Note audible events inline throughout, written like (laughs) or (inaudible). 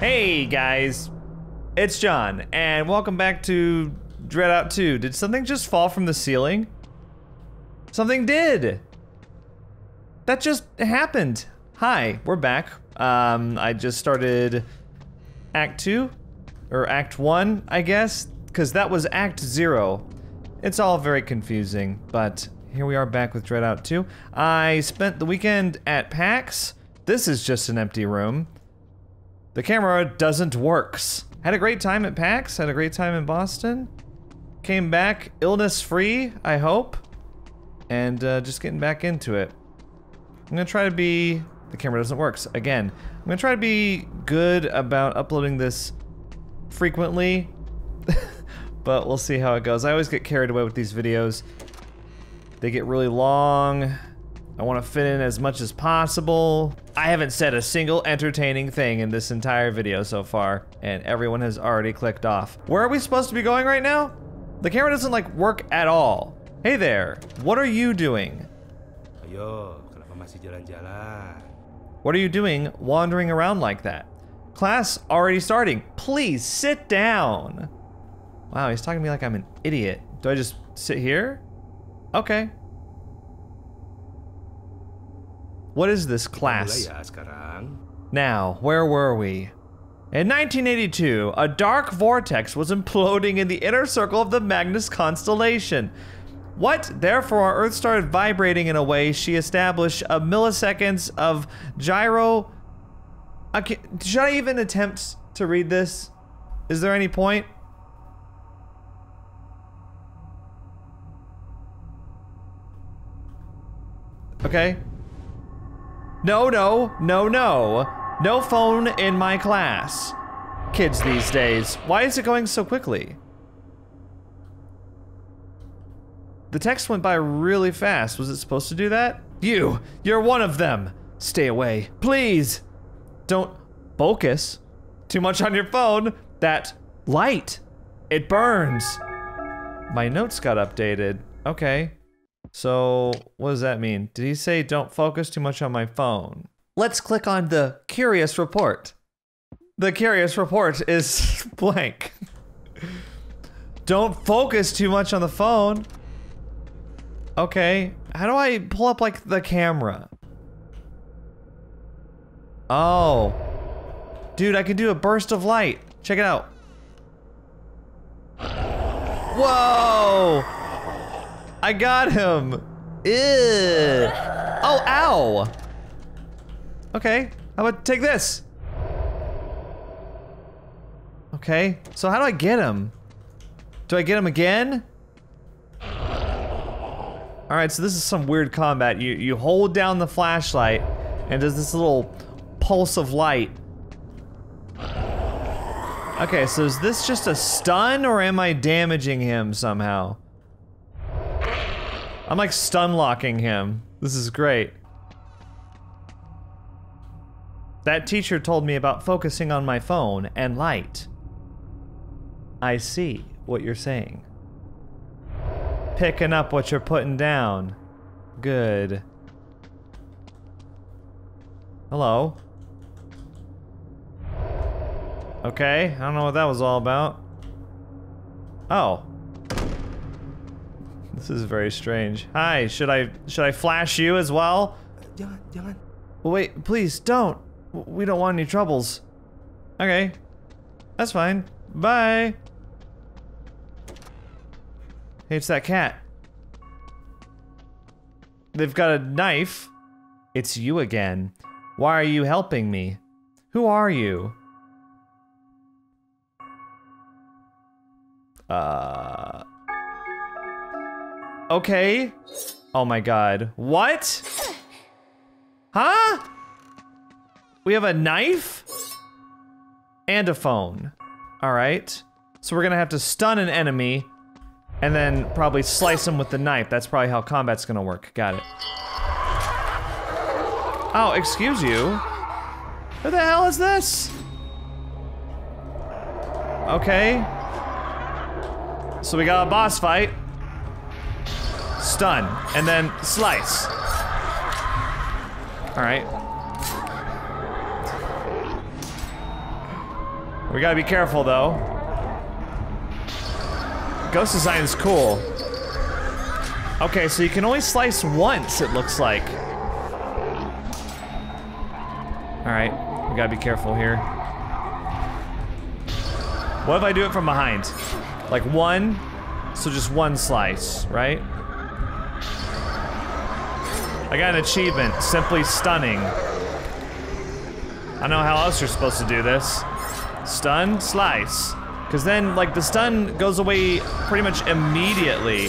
Hey guys, it's John, and welcome back to DreadOut 2. Did something just fall from the ceiling? Something did! That just happened. Hi, we're back. Um, I just started Act 2, or Act 1, I guess, because that was Act 0. It's all very confusing, but here we are back with DreadOut 2. I spent the weekend at PAX. This is just an empty room. The camera doesn't works. Had a great time at PAX, had a great time in Boston. Came back illness-free, I hope. And uh, just getting back into it. I'm gonna try to be... The camera doesn't work. Again, I'm gonna try to be good about uploading this frequently. (laughs) but we'll see how it goes. I always get carried away with these videos. They get really long. I want to fit in as much as possible. I haven't said a single entertaining thing in this entire video so far, and everyone has already clicked off. Where are we supposed to be going right now? The camera doesn't like work at all. Hey there, what are you doing? Ayo, kenapa masih jalan-jalan? What are you doing wandering around like that? Class already starting. Please sit down. Wow, he's talking to me like I'm an idiot. Do I just sit here? Okay. What is this class? Now, where were we? In 1982, a dark vortex was imploding in the inner circle of the Magnus constellation. What? Therefore, our Earth started vibrating in a way she established a milliseconds of gyro. Okay, should I even attempt to read this? Is there any point? Okay. No, no, no, no. No phone in my class. Kids these days, why is it going so quickly? The text went by really fast. Was it supposed to do that? You, you're one of them. Stay away, please. Don't focus too much on your phone. That light, it burns. My notes got updated. Okay. So, what does that mean? Did he say don't focus too much on my phone? Let's click on the curious report. The curious report is (laughs) blank. don't focus too much on the phone. Okay, how do I pull up like the camera? Oh. Dude, I can do a burst of light. Check it out. Whoa! I got him. Ew. Oh, ow. Okay, how about take this? Okay, so how do I get him? Do I get him again? All right, so this is some weird combat. You you hold down the flashlight, and does this little pulse of light. Okay, so is this just a stun, or am I damaging him somehow? I'm like stun locking him. This is great. That teacher told me about focusing on my phone and light. I see what you're saying. Picking up what you're putting down. Good. Hello. Okay, I don't know what that was all about. Oh. This is very strange. Hi, should I should I flash you as well? Jangan. Well, wait, please don't. We don't want any troubles. Okay. That's fine. Bye. Hey, it's that cat. They've got a knife. It's you again. Why are you helping me? Who are you? Uh. Okay. Oh my god. What? Huh? We have a knife? And a phone. Alright. So we're gonna have to stun an enemy and then probably slice him with the knife. That's probably how combat's gonna work. Got it. Oh, excuse you. Who the hell is this? Okay. So we got a boss fight. Stun. And then slice. Alright. We gotta be careful though. Ghost design is cool. Okay, so you can only slice once, it looks like. Alright, we gotta be careful here. What if I do it from behind? Like one, so just one slice, right? I got an achievement, simply stunning. I don't know how else you're supposed to do this. Stun, slice. Because then, like, the stun goes away pretty much immediately.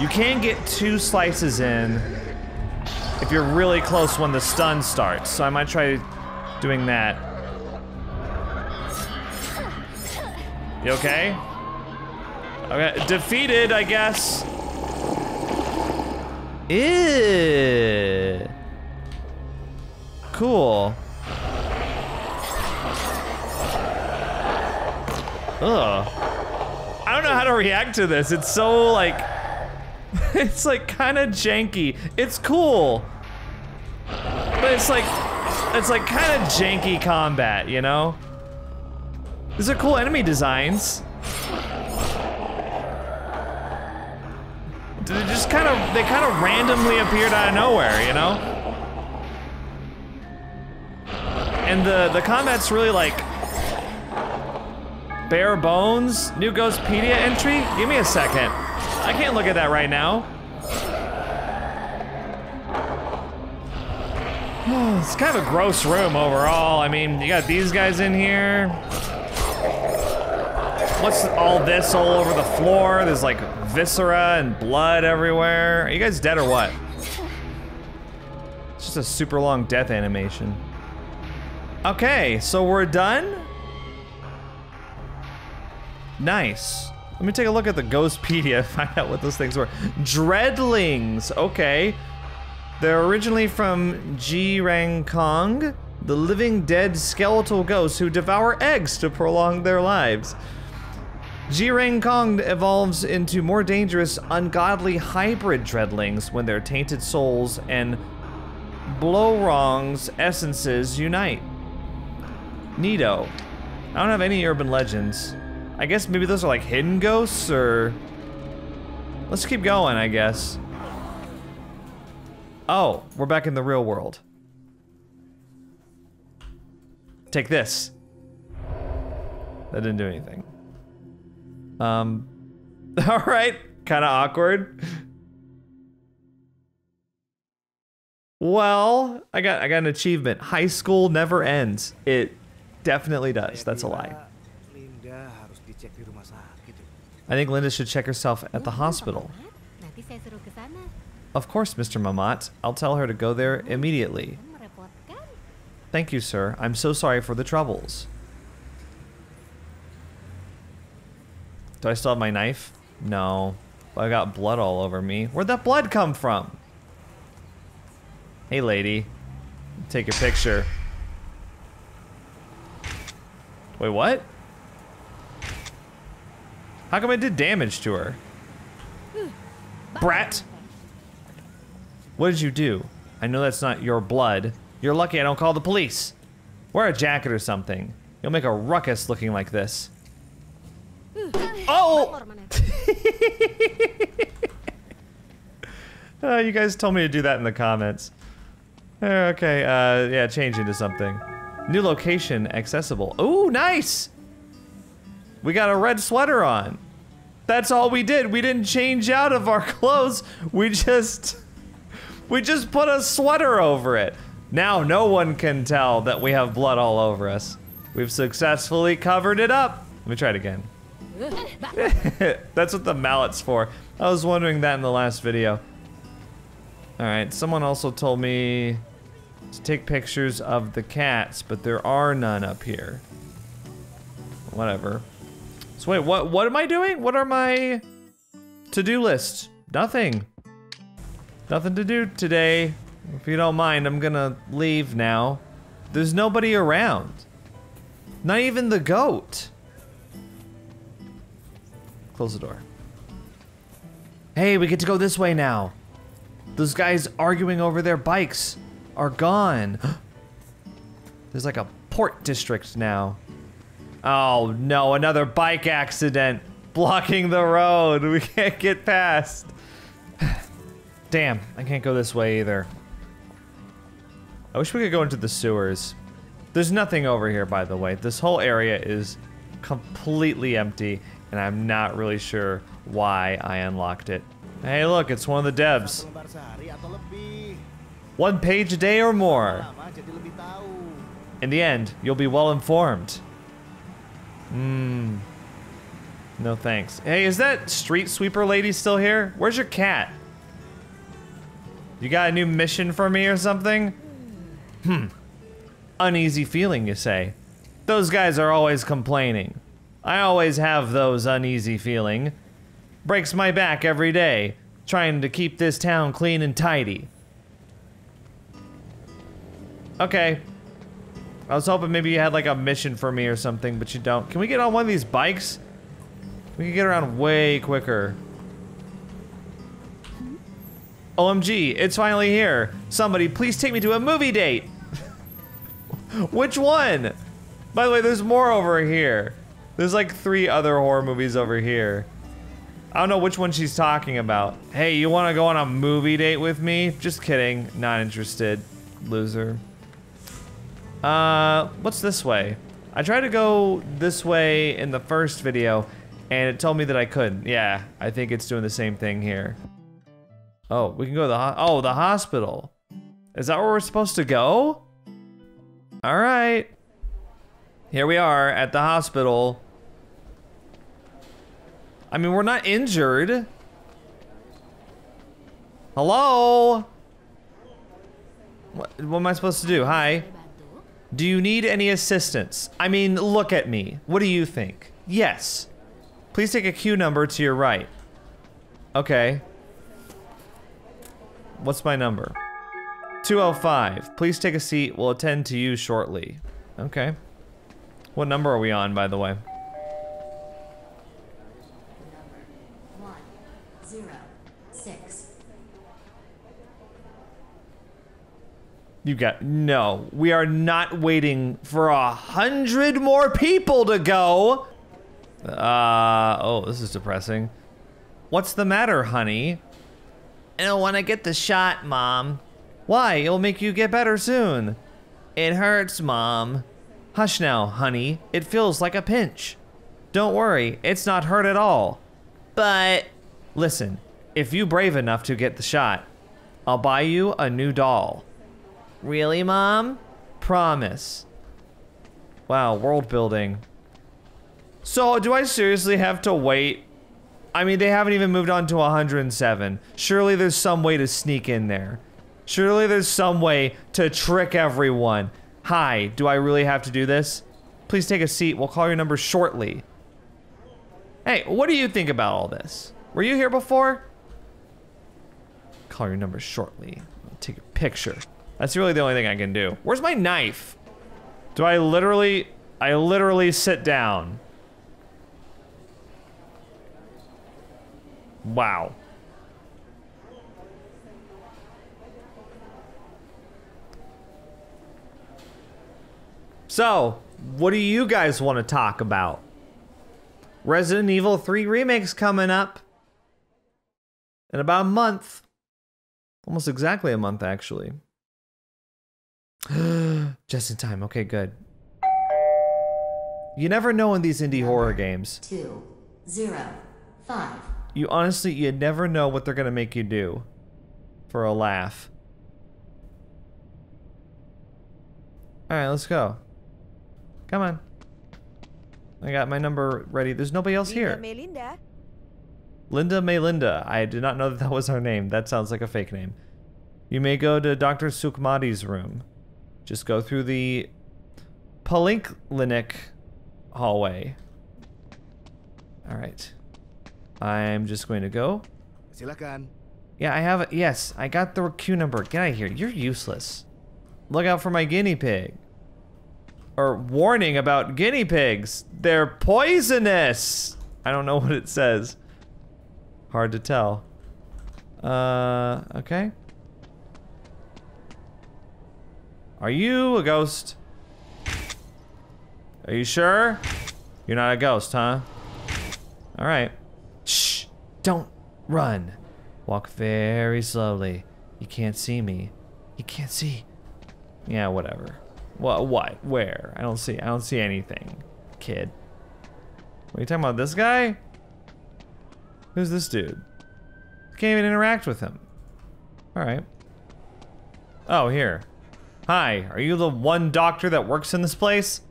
You can get two slices in if you're really close when the stun starts. So I might try doing that. You okay? Okay, defeated, I guess. Ew. Cool. Ugh. I don't know how to react to this. It's so like, (laughs) it's like kind of janky. It's cool, but it's like, it's like kind of janky combat, you know? These are cool enemy designs. They just kind of, they kind of randomly appeared out of nowhere, you know? And the, the combat's really like, bare bones, new Ghostpedia entry? Give me a second. I can't look at that right now. (sighs) it's kind of a gross room overall. I mean, you got these guys in here. What's all this all over the floor? There's like viscera and blood everywhere. Are you guys dead or what? It's just a super long death animation. Okay, so we're done? Nice. Let me take a look at the Ghostpedia, (laughs) find out what those things were. Dreadlings, okay. They're originally from Jerangkong, the living dead skeletal ghosts who devour eggs to prolong their lives. Jerangkong evolves into more dangerous, ungodly hybrid dreadlings when their tainted souls and Blorong's essences unite. Neato. I don't have any urban legends. I guess maybe those are like hidden ghosts or... Let's keep going, I guess. Oh, we're back in the real world. Take this. That didn't do anything. Um, (laughs) all right, kind of awkward. Well, I got I got an achievement. High school never ends. It definitely does. That's a lie. I think Linda should check herself at the hospital. Of course, Mr. Mamat. I'll tell her to go there immediately. Thank you, sir. I'm so sorry for the troubles. Do I still have my knife? No. I got blood all over me. Where'd that blood come from? Hey, lady. Take your picture. Wait, what? How come I did damage to her? Brat! What did you do? I know that's not your blood. You're lucky I don't call the police. Wear a jacket or something. You'll make a ruckus looking like this. Oh! (laughs) Uh, you guys told me to do that in the comments. Uh, Okay, uh, yeah, change into something. New location accessible. Ooh, nice! We got a red sweater on. That's all we did. We didn't change out of our (laughs) clothes. We just... We just put a sweater over it. Now no one can tell that we have blood all over us. We've successfully covered it up. Let me try it again. (laughs) That's what the mallet's for. I was wondering that in the last video. Alright, someone also told me to take pictures of the cats, but there are none up here. Whatever. So wait, what what am I doing? What are my to-do lists? Nothing. Nothing to do today. If you don't mind, I'm gonna leave now. There's nobody around. Not even the goat. Close the door. Hey, we get to go this way now. Those guys arguing over their bikes are gone. (gasps) There's like a Port District now. Oh no, another bike accident blocking the road. (laughs) We can't get past. (sighs) Damn, I can't go this way either. I wish we could go into the sewers. There's nothing over here, by the way. This whole area is completely empty, and I'm not really sure why I unlocked it. Hey, look, it's one of the devs. One page a day or more. In the end, you'll be well informed. Mmm. No thanks. Hey, is that street sweeper lady still here? Where's your cat? You got a new mission for me or something? Hmm. Uneasy feeling, you say? Those guys are always complaining. I always have those uneasy feeling. Breaks my back every day, trying to keep this town clean and tidy. Okay, I was hoping maybe you had like a mission for me or something, but you don't. Can we get on one of these bikes? We can get around way quicker. OMG, it's finally here. Somebody, please take me to a movie date. (laughs) Which one? By the way, there's more over here. There's like three other horror movies over here. I don't know which one she's talking about. Hey, you want to go on a movie date with me? Just kidding. Not interested. Loser. Uh, what's this way? I tried to go this way in the first video, and it told me that I couldn't. Yeah, I think it's doing the same thing here. Oh, we can go to the oh the hospital. Is that where we're supposed to go? All right. Here we are at the hospital. I mean, we're not injured. Hello? What, what am I supposed to do? Hi. Do you need any assistance? I mean, look at me. What do you think? Yes. Please take a queue number to your right. Okay. What's my number? 205. Please take a seat. We'll attend to you shortly. Okay. What number are we on, by the way? One, zero, six. You got no. We are not waiting for a hundred more people to go. Uh oh, this is depressing. What's the matter, honey? I don't want to get the shot, mom. Why? It'll make you get better soon. It hurts, mom. Hush now, honey. It feels like a pinch. Don't worry, it's not hurt at all. But listen, if you brave enough to get the shot, I'll buy you a new doll. Really, Mom? Promise. Wow, world building. So, do I seriously have to wait? I mean, they haven't even moved on to 107. Surely there's some way to sneak in there. Surely there's some way to trick everyone. Hi, do I really have to do this? Please take a seat. We'll call your number shortly. Hey, what do you think about all this? Were you here before? Call your number shortly. I'll take a picture. That's really the only thing I can do. Where's my knife? Do I literally, I literally sit down? Wow. So, what do you guys want to talk about? Resident Evil 3 Remake's coming up in about a month. Almost exactly a month, actually. (gasps) Just in time. Okay, good. You never know in these indie horror games. Two, zero, five. You honestly, you never know what they're gonna make you do for a laugh. All right, let's go. Come on. I got my number ready. There's nobody else here. Melinda. Linda Melinda. I did not know that that was her name. That sounds like a fake name. You may go to Dr. Sukmati's room. Just go through the Poliklinik hallway. All right. I'm just going to go. Silakan. Yeah, I have it. Yes, I got the queue number. Get out of here. You're useless. Look out for my guinea pig. Or warning about guinea pigs. They're poisonous. I don't know (laughs) what it says. Hard to tell. Uh, okay. Are you a ghost? Are you sure? You're not a ghost, huh? All right. Shh. Don't run. Walk very slowly. You can't see me. You can't see. Yeah, whatever. What? What? Where? I don't see. I don't see anything, kid. What are you talking about? This guy? Who's this dude? Can't even interact with him. All right. Oh, here. Hi, are you the one doctor that works in this place?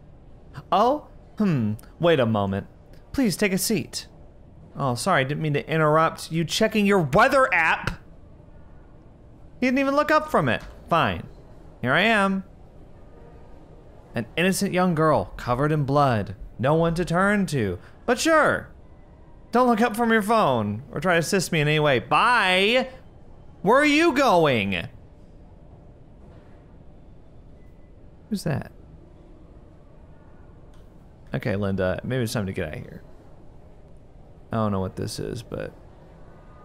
Oh? Hmm, wait a moment. Please take a seat. Oh, sorry, I didn't mean to interrupt you checking your weather app. He didn't even look up from it. Fine. Here I am. An innocent young girl covered in blood. No one to turn to. But sure. Don't look up from your phone or try to assist me in any way. Bye. Where are you going? Who's that? Okay, Linda, maybe it's time to get out of here. I don't know what this is, but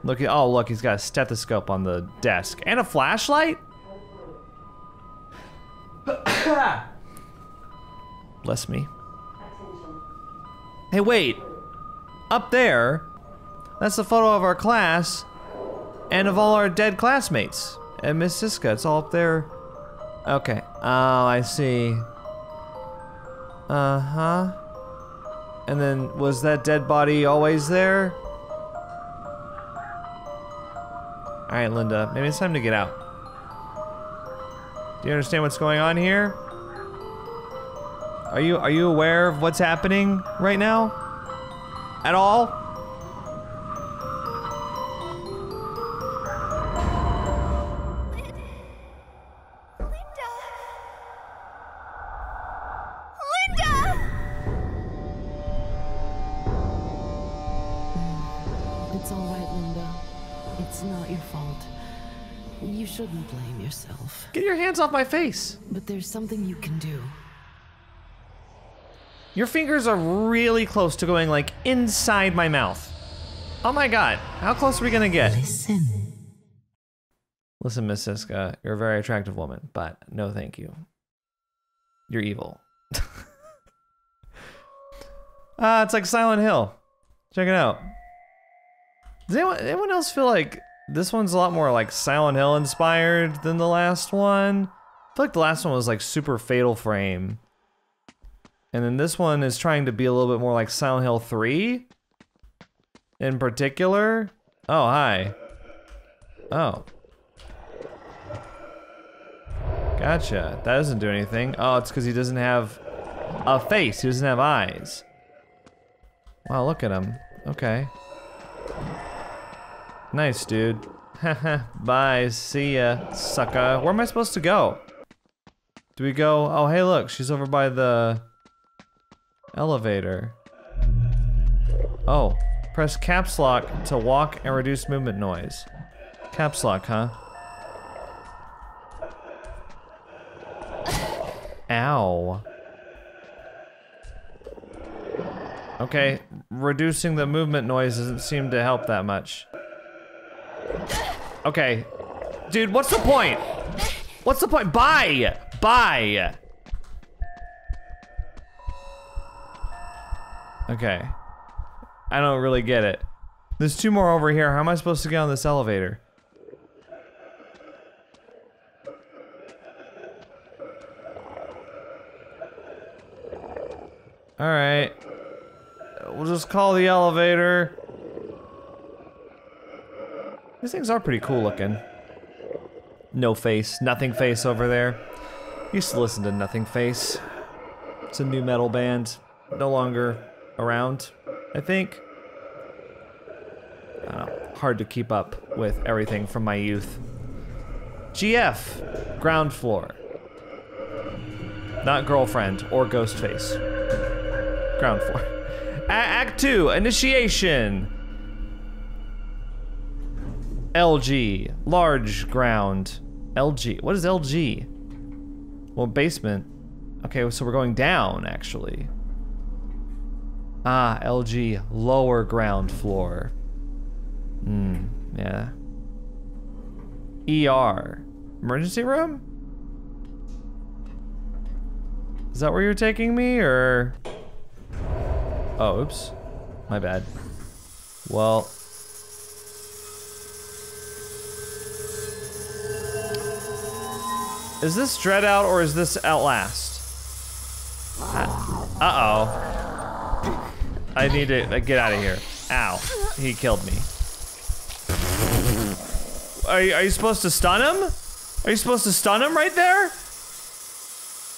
look at oh look, he's got a stethoscope on the desk and a flashlight. (coughs) Bless me. Hey, wait. Up there, that's the photo of our class and of all our dead classmates. And Miss Siska, it's all up there. Okay. Oh, I see. Uh huh. And then was that dead body always there? All right, Linda. Maybe it's time to get out. Do you understand what's going on here? Are you are you aware of what's happening right now? At all? Hands off my face. But there's something you can do. Your fingers are really close to going like inside my mouth. Oh my god, how close are we gonna get? Listen. Listen, Miss Siska, you're a very attractive woman, but no thank you. You're evil. (laughs) Ah, it's like Silent Hill. Check it out. Does anyone, anyone else feel like this one's a lot more like Silent Hill inspired than the last one? I feel like the last one was like super Fatal Frame. And then this one is trying to be a little bit more like Silent Hill 3 in particular. Oh, hi. Oh. Gotcha. That doesn't do anything. Oh, it's because he doesn't have a face. He doesn't have eyes. Wow, look at him. Okay. Nice, dude. (laughs) Bye. See ya, sucker. Where am I supposed to go? Do we go? Oh, hey, look. She's over by the elevator. Oh. Press caps lock to walk and reduce movement noise. Caps lock, huh? Ow. Okay, reducing the movement noise doesn't seem to help that much. Okay. Dude, what's the point? What's the point? Bye! Bye! Okay. I don't really get it. There's two more over here. How am I supposed to get on this elevator? Alright. We'll just call the elevator. These things are pretty cool looking. No face, nothing face over there. Used to listen to Nothingface. It's a new metal band. No longer around, I think. I don't know. Hard to keep up with everything from my youth. GF, ground floor. Not girlfriend or ghost face. Ground floor. (laughs) A- Act 2, initiation. LG, large ground. LG, what is LG? Well, basement. Okay, so we're going down, actually. Ah, LG, lower ground floor. Hmm, yeah. ER, emergency room? Is that where you're taking me, or? Oh, oops. My bad. Well. Is this DreadOut or is this Outlast? Uh oh. I need to get out of here. Ow. He killed me. Are you, are you supposed to stun him? Are you supposed to stun him right there?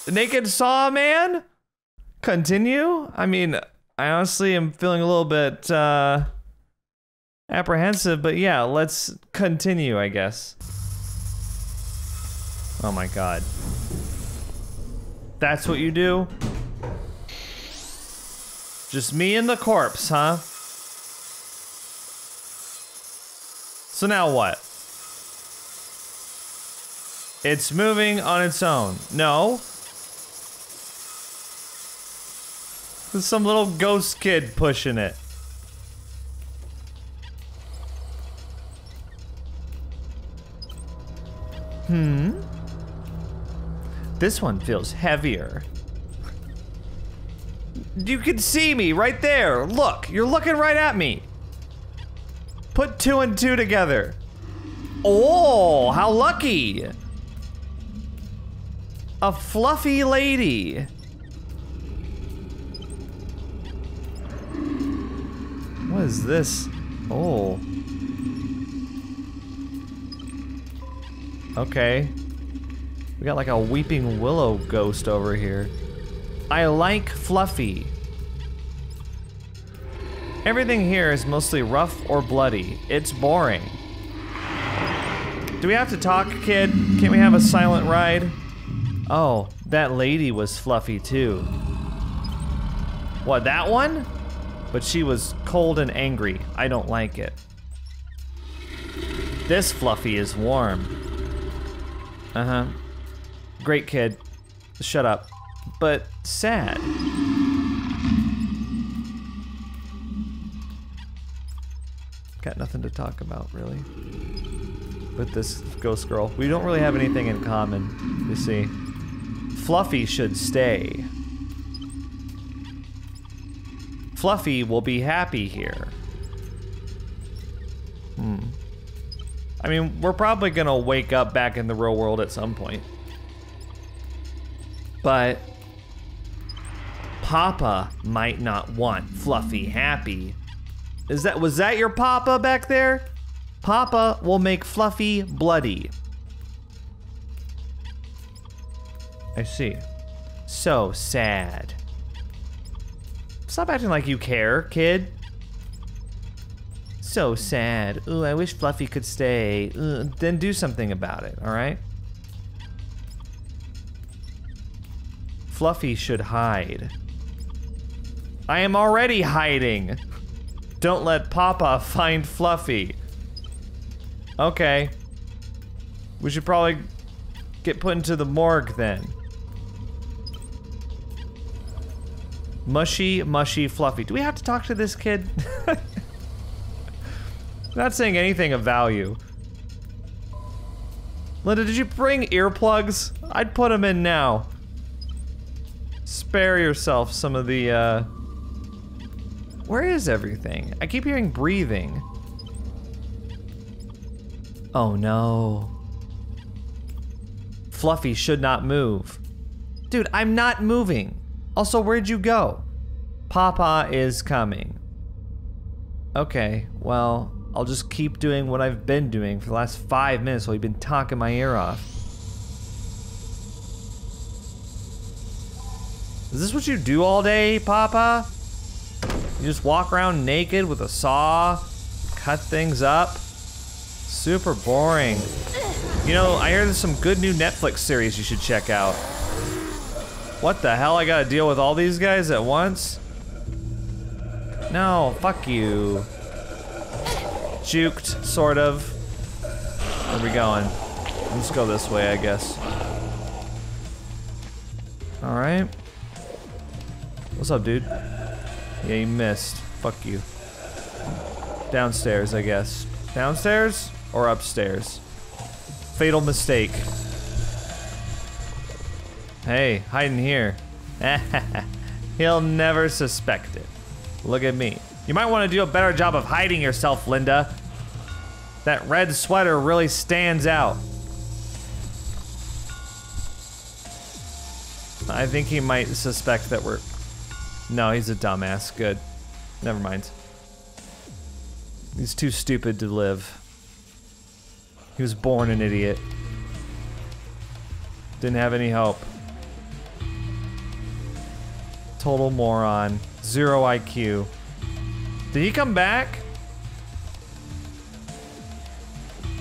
The naked saw man? Continue? I mean, I honestly am feeling a little bit uh, apprehensive, but yeah, let's continue, I guess. Oh my god. That's what you do? Just me and the corpse, huh? So now what? It's moving on its own. No. There's some little ghost kid pushing it. Hmm. This one feels heavier. You can see me right there. Look, you're looking right at me. Put two and two together. Oh, how lucky. A fluffy lady. What is this? Oh. Okay. We got like a weeping willow ghost over here. I like Fluffy. Everything here is mostly rough or bloody. It's boring. Do we have to talk, kid? Can't we have a silent ride? Oh, that lady was fluffy too. What, that one? But she was cold and angry. I don't like it. This fluffy is warm. Uh-huh. Great kid. Shut up. But sad. Got nothing to talk about, really. With this ghost girl. We don't really have anything in common, you see. Fluffy should stay. Fluffy will be happy here. Hmm. I mean, we're probably gonna wake up back in the real world at some point. But Papa might not want Fluffy happy. Is that was that your Papa back there? Papa will make Fluffy bloody. I see. So sad. Stop acting like you care, kid. So sad. Ooh, I wish Fluffy could stay. Ugh, then do something about it, alright? Fluffy should hide. I am already hiding. Don't let Papa find Fluffy. Okay. We should probably get put into the morgue then. Mushy, mushy, fluffy. Do we have to talk to this kid? (laughs) Not saying anything of value. Linda, did you bring earplugs? I'd put them in now. Spare yourself some of the, uh... Where is everything? I keep hearing breathing. Oh no. Fluffy should not move. Dude, I'm not moving. Also, where'd you go? Papa is coming. Okay, well, I'll just keep doing what I've been doing for the last five minutes while you've been talking my ear off. Is this what you do all day, Papa? You just walk around naked with a saw, cut things up? Super boring. You know, I hear there's some good new Netflix series you should check out. What the hell? I gotta deal with all these guys at once? No, fuck you. Juked, sort of. Where are we going? Let's go this way, I guess. Alright. What's up, dude? Yeah, you missed. Fuck you. Downstairs, I guess. Downstairs or upstairs? Fatal mistake. Hey, hiding here. (laughs) He'll never suspect it. Look at me. You might want to do a better job of hiding yourself, Linda. That red sweater really stands out. I think he might suspect that we're... No, he's a dumbass. Good. Never mind. He's too stupid to live. He was born an idiot. Didn't have any help. Total moron. Zero IQ. Did he come back?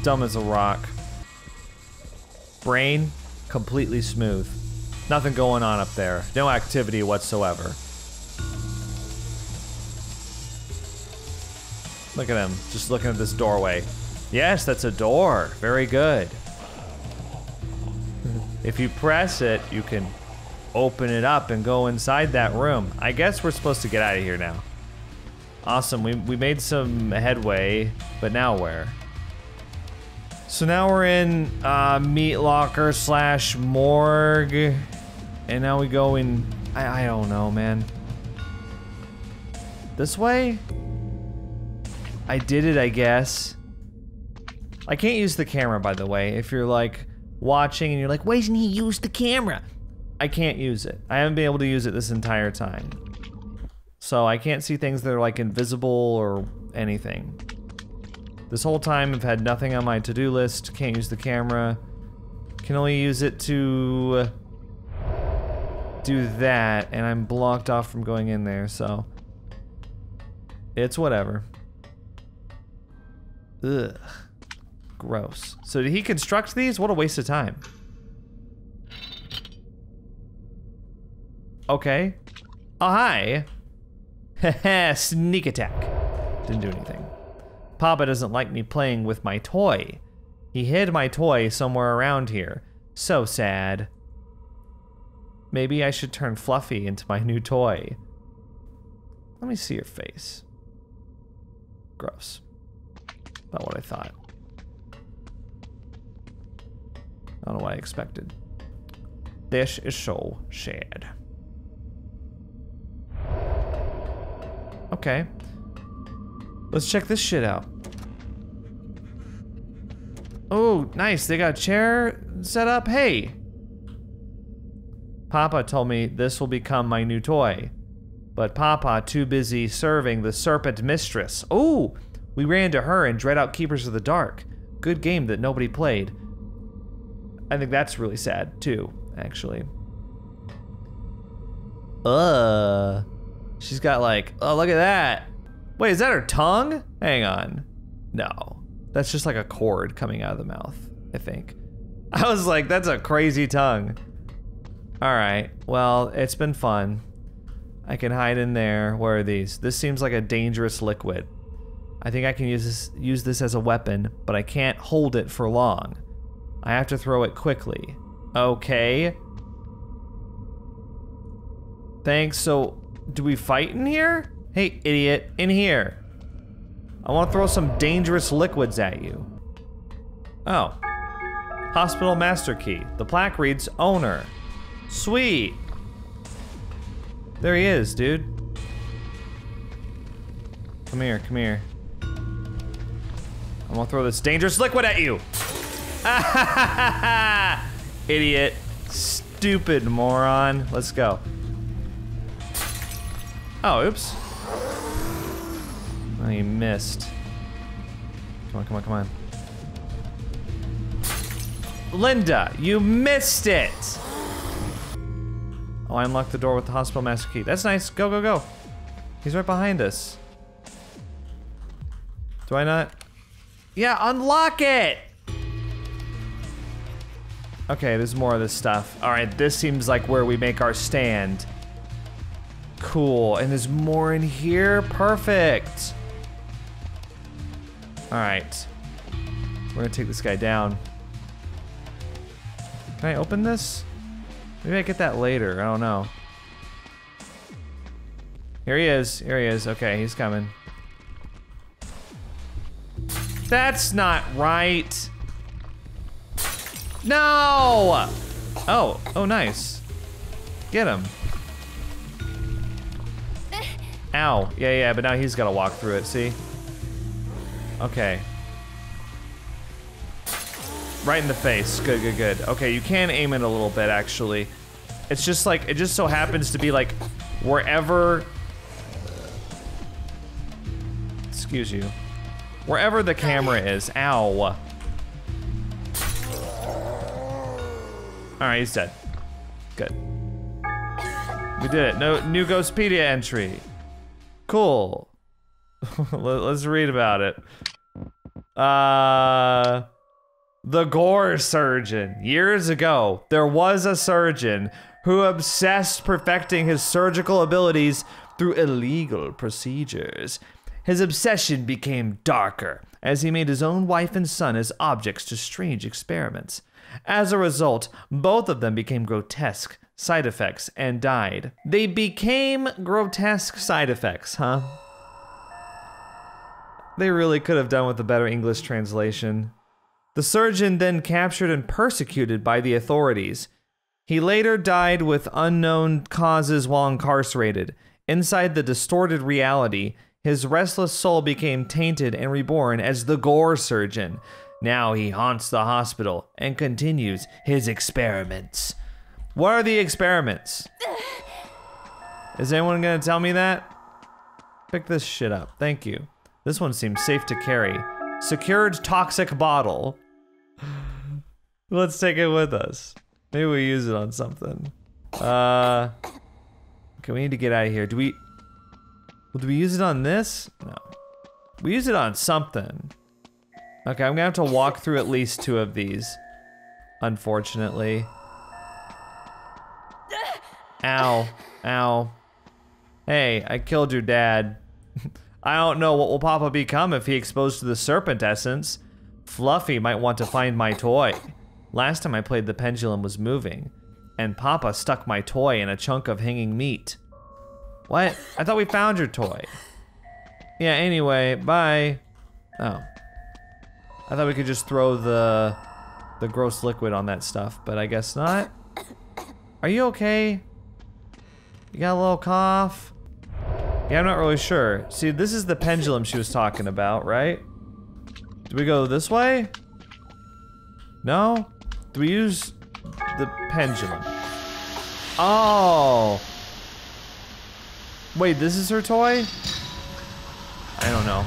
Dumb as a rock. Brain, completely smooth. Nothing going on up there. No activity whatsoever. Look at him, just looking at this doorway. Yes, that's a door. Very good. if you press it, you can open it up and go inside that room. I guess we're supposed to get out of here now. Awesome, we, we made some headway, but now where? So now we're in uh, meat locker slash morgue, and now we go in, I, I don't know, man. This way? I did it, I guess. I can't use the camera, by the way. If you're like watching and you're like, why doesn't he use the camera? I can't use it. I haven't been able to use it this entire time. So I can't see things that are like invisible or anything. This whole time I've had nothing on my to-do list, can't use the camera. Can only use it to uh, do that, and I'm blocked off from going in there, so. It's whatever. Ugh. Gross. So did he construct these? What a waste of time. Okay. Oh, hi. (laughs) Sneak attack. Didn't do anything. Papa doesn't like me playing with my toy. He hid my toy somewhere around here. So sad. Maybe I should turn Fluffy into my new toy. Let me see your face. Gross. Not what I thought. I don't know what I expected. This is so sad. Okay. Let's check this shit out. Oh, nice. They got a chair set up. Hey. Papa told me this will become my new toy. But Papa too busy serving the serpent mistress. Oh, we ran into her and DreadOut Keepers of the Dark. Good game that nobody played. I think that's really sad too, actually. Uh, she's got like, oh look at that. Wait, is that her tongue? Hang on. No, that's just like a cord coming out of the mouth, I think. (laughs) I was like, that's a crazy tongue. All right, well, it's been fun. I can hide in there. Where are these? This seems like a dangerous liquid. I think I can use this, use this as a weapon, but I can't hold it for long. I have to throw it quickly. Okay. Thanks, so do we fight in here? Hey, idiot, in here. I want to throw some dangerous liquids at you. Oh. Hospital master key. The plaque reads owner. Sweet. There he is, dude. Come here, come here. I'm gonna throw this dangerous liquid at you. (laughs) Idiot. Stupid moron. Let's go. Oh, oops. Oh, you missed. Come on, come on, come on. Linda, you missed it! Oh, I unlocked the door with the hospital master key. That's nice. Go, go, go. He's right behind us. Do I not? Yeah, unlock it! Okay, there's more of this stuff. All right, this seems like where we make our stand. Cool, and there's more in here. Perfect. All right. We're gonna take this guy down. Can I open this? Maybe I get that later, I don't know. Here he is, here he is. Okay, he's coming. That's not right. No! Oh, oh nice. Get him. Ow. Yeah, yeah, but now he's got to walk through it, see? Okay. Right in the face. Good, good, good. Okay, you can aim it a little bit, actually. It's just like, it just so happens to be like, wherever... Excuse you. Wherever the camera is. Ow. Alright, he's dead. Good. We did it. No new Ghostpedia entry. Cool. (laughs) Let- Let's read about it. Uh the gore surgeon. Years ago, there was a surgeon who obsessed perfecting his surgical abilities through illegal procedures. His obsession became darker as he made his own wife and son as objects to strange experiments. As a result, both of them became grotesque side effects and died. They became grotesque side effects, huh? They really could have done with a better English translation. The surgeon then captured and persecuted by the authorities. He later died with unknown causes while incarcerated. Inside the distorted reality, his restless soul became tainted and reborn as the gore surgeon. Now he haunts the hospital and continues his experiments. What are the experiments? (sighs) Is anyone gonna tell me that? Pick this shit up. Thank you. This one seems safe to carry. Secured toxic bottle. (sighs) Let's take it with us. Maybe we use it on something. Uh, okay, we need to get out of here. Do we? Well, do we use it on this? No. We use it on something. Okay, I'm gonna have to walk through at least two of these. Unfortunately. Ow. Ow. Hey, I killed your dad. (laughs) I don't know what will Papa become if he exposed to the serpent essence. Fluffy might want to find my toy. Last time I played the pendulum was moving, and Papa stuck my toy in a chunk of hanging meat. What? I thought we found your toy. Yeah, anyway, bye. Oh. I thought we could just throw the the gross liquid on that stuff, but I guess not. Are you okay? You got a little cough? Yeah, I'm not really sure. See, this is the pendulum she was talking about, right? Do we go this way? No? Do we use the pendulum? Oh. Wait, this is her toy? I don't know.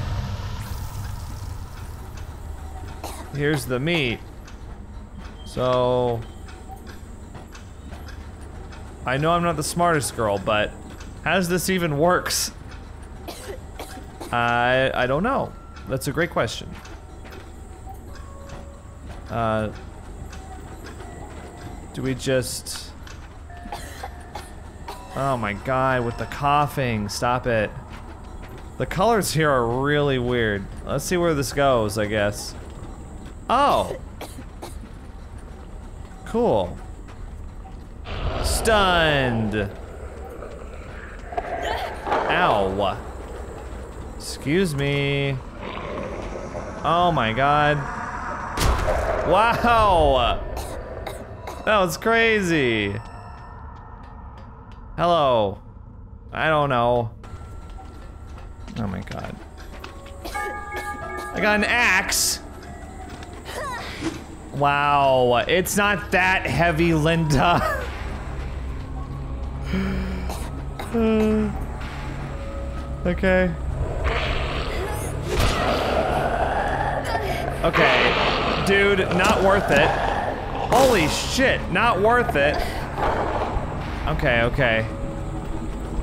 Here's the meat. So... I know I'm not the smartest girl, but how does this even works? I I don't know. That's a great question. Uh, do we just? Oh my god, with the coughing, stop it. The colors here are really weird. Let's see where this goes, I guess. Oh. Cool. Stunned. Ow. Excuse me. Oh my god. Wow. That was crazy. Hello. I don't know. Oh my god. I got an axe. Wow, it's not that heavy, Linda. (sighs) okay. Okay, dude, not worth it. Holy shit, not worth it. Okay, okay.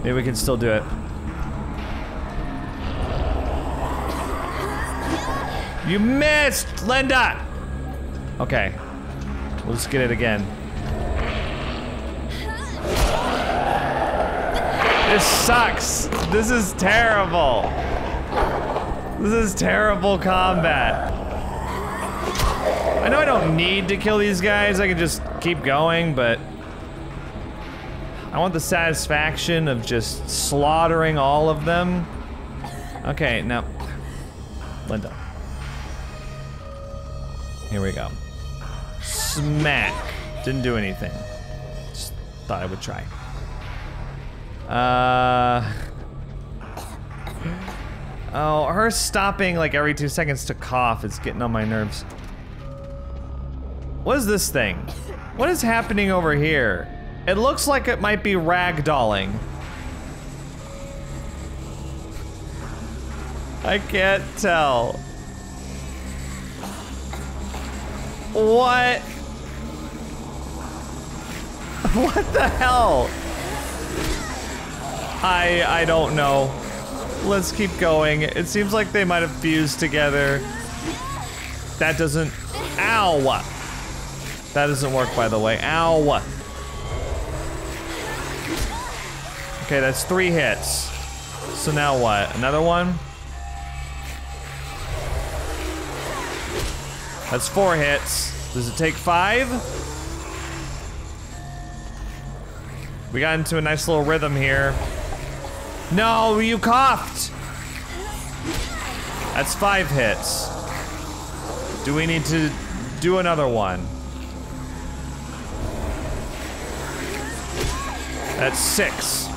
Maybe we can still do it. You missed, Linda! Okay. We'll just get it again. This sucks. This is terrible. This is terrible combat. I know I don't need to kill these guys. I can just keep going, but I want the satisfaction of just slaughtering all of them. Okay, now, Linda. Here we go. Smack. Didn't do anything. Just thought I would try. Uh. Oh, her stopping like every two seconds to cough is getting on my nerves. What is this thing? What is happening over here? It looks like it might be ragdolling. I can't tell. What? (laughs) What the hell? I I don't know. Let's keep going. It seems like they might have fused together. That doesn't. Ow! That doesn't work, by the way. Ow! Okay, that's three hits. So now what? Another one? That's four hits. Does it take five? We got into a nice little rhythm here. No, you coughed! That's five hits. Do we need to do another one? That's six.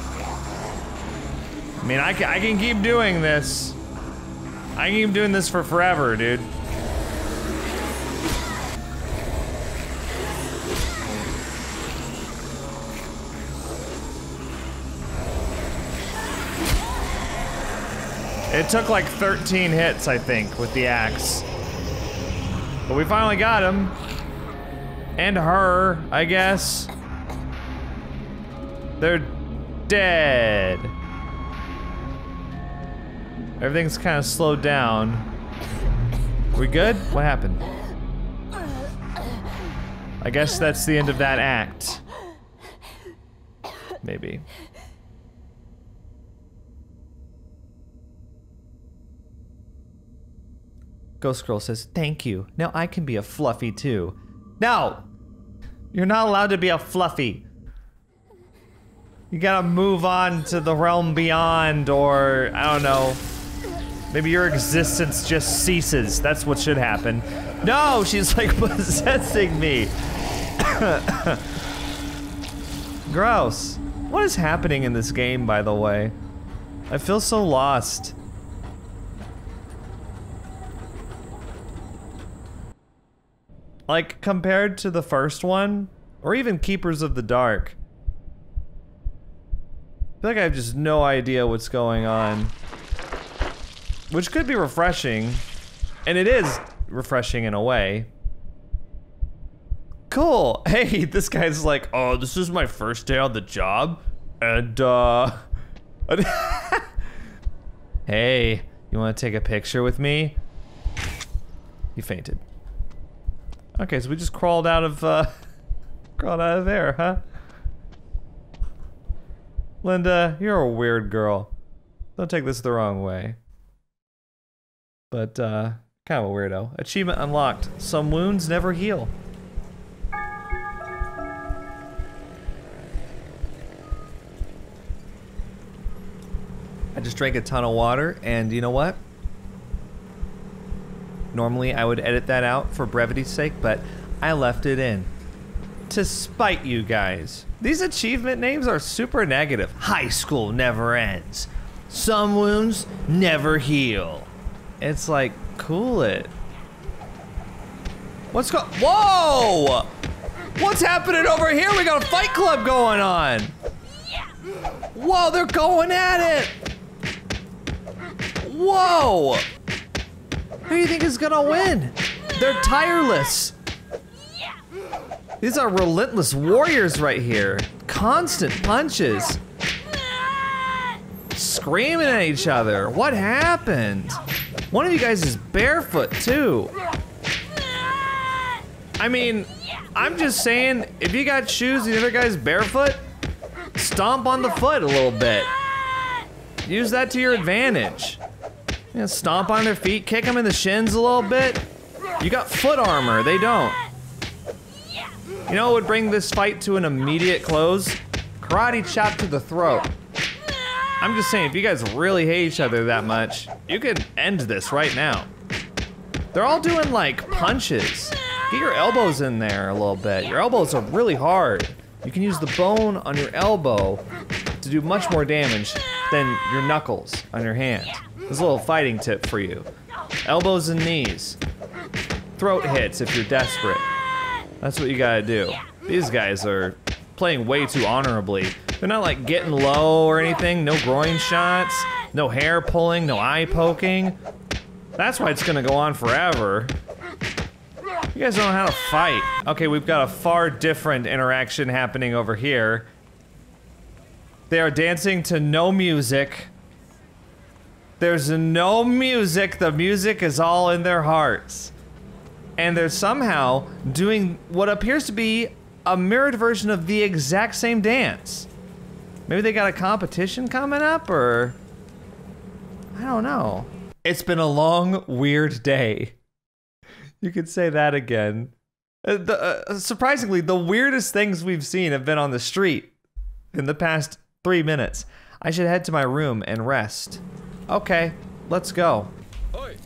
I mean, I can, I can keep doing this. I can keep doing this for forever, dude. It took like 13 hits, I think, with the axe. But we finally got him. And her, I guess. They're dead. Everything's kind of slowed down. We good? What happened? I guess that's the end of that act. Maybe. Ghost Girl says, Thank you. Now I can be a fluffy too. No! You're not allowed to be a fluffy. You gotta move on to the realm beyond, or I don't know. Maybe your existence just ceases. That's what should happen. No, she's like (laughs) possessing me. (coughs) Gross. What is happening in this game, by the way? I feel so lost. Like, compared to the first one, or even Keepers of the Dark, I feel like I have just no idea what's going on. Which could be refreshing, and it is refreshing in a way. Cool. (laughs) Hey, this guy's like, oh, this is my first day on the job, and uh, (laughs) hey, you want to take a picture with me? He fainted. Okay, so we just crawled out of, uh, (laughs) crawled out of there, huh? Linda, you're a weird girl. Don't take this the wrong way. But, uh, kind of a weirdo. Achievement unlocked. Some wounds never heal. I just drank a ton of water, and you know what? Normally I would edit that out for brevity's sake, but I left it in. To spite you guys. These achievement names are super negative. High school never ends. Some wounds never heal. It's like, cool it. What's go- Whoa! What's happening over here? We got a fight club going on. Whoa, they're going at it. Whoa! Who do you think is gonna win? They're tireless. These are relentless warriors right here. Constant punches. Screaming at each other. What happened? One of you guys is barefoot too. I mean, I'm just saying, if you got shoes and the other guy's barefoot, stomp on the foot a little bit. Use that to your advantage. Stomp on their feet, kick them in the shins a little bit. You got foot armor, they don't. You know what would bring this fight to an immediate close? Karate chop to the throat. I'm just saying, if you guys really hate each other that much, you could end this right now. They're all doing like punches. Get your elbows in there a little bit. Your elbows are really hard. You can use the bone on your elbow to do much more damage than your knuckles on your hand. This is a little fighting tip for you. Elbows and knees. Throat hits if you're desperate. That's what you gotta do. These guys are playing way too honorably. They're not like getting low or anything, no groin shots, no hair pulling, no eye poking. That's why it's gonna go on forever. You guys don't know how to fight. Okay, we've got a far different interaction happening over here. They are dancing to no music. There's no music. The music is all in their hearts. And they're somehow doing what appears to be a mirrored version of the exact same dance. Maybe they got a competition coming up, or. I don't know. It's been a long, weird day. You could say that again. Uh, the, uh, surprisingly, the weirdest things we've seen have been on the street in the past three minutes. I should head to my room and rest. Okay, let's go. Oi,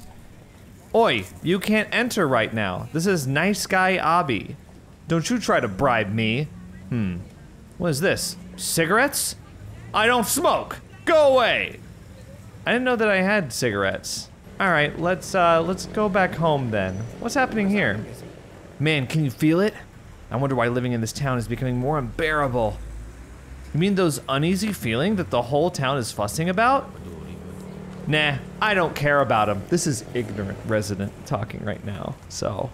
Oi, you can't enter right now. This is Nice Guy Obby. Don't you try to bribe me. Hmm. What is this? Cigarettes? I don't smoke. Go away. I didn't know that I had cigarettes. All right, let's uh let's go back home then. What's happening here? Man, can you feel it? I wonder why living in this town is becoming more unbearable. You mean those uneasy feeling that the whole town is fussing about? Nah, I don't care about them. This is ignorant resident talking right now, so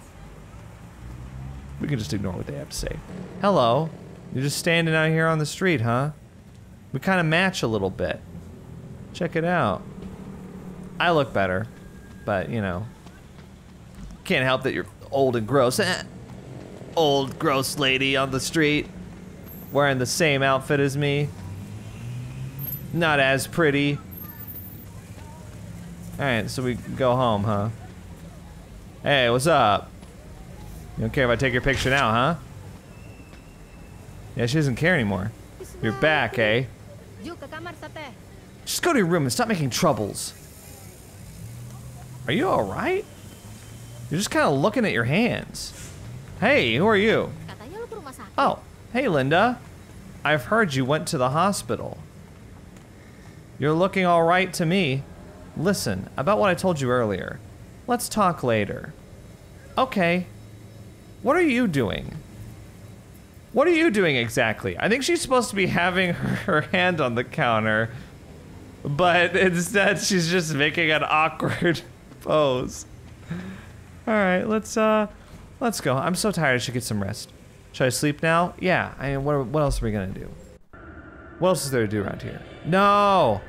we can just ignore what they have to say. Hello, you're just standing out here on the street, huh? We kind of match a little bit. Check it out. I look better, but you know, can't help that you're old and gross. Eh. Old gross lady on the street, wearing the same outfit as me. Not as pretty. Alright, so we go home, huh? Hey, what's up? You don't care if I take your picture now, huh? Yeah, she doesn't care anymore. You're back, eh? Just go to your room and stop making troubles. Are you alright? You're just kind of looking at your hands. Hey, who are you? Oh, hey Linda. I've heard you went to the hospital. You're looking alright to me. Listen, about what I told you earlier. Let's talk later. Okay. What are you doing? What are you doing exactly? I think she's supposed to be having (laughs) her hand on the counter, but (laughs) instead she's just making an awkward (laughs) pose. All right, let's uh, let's go. I'm so tired. I should get some rest. Should I sleep now? Yeah. I mean, what what else are we gonna do? What else is there to do around here? No.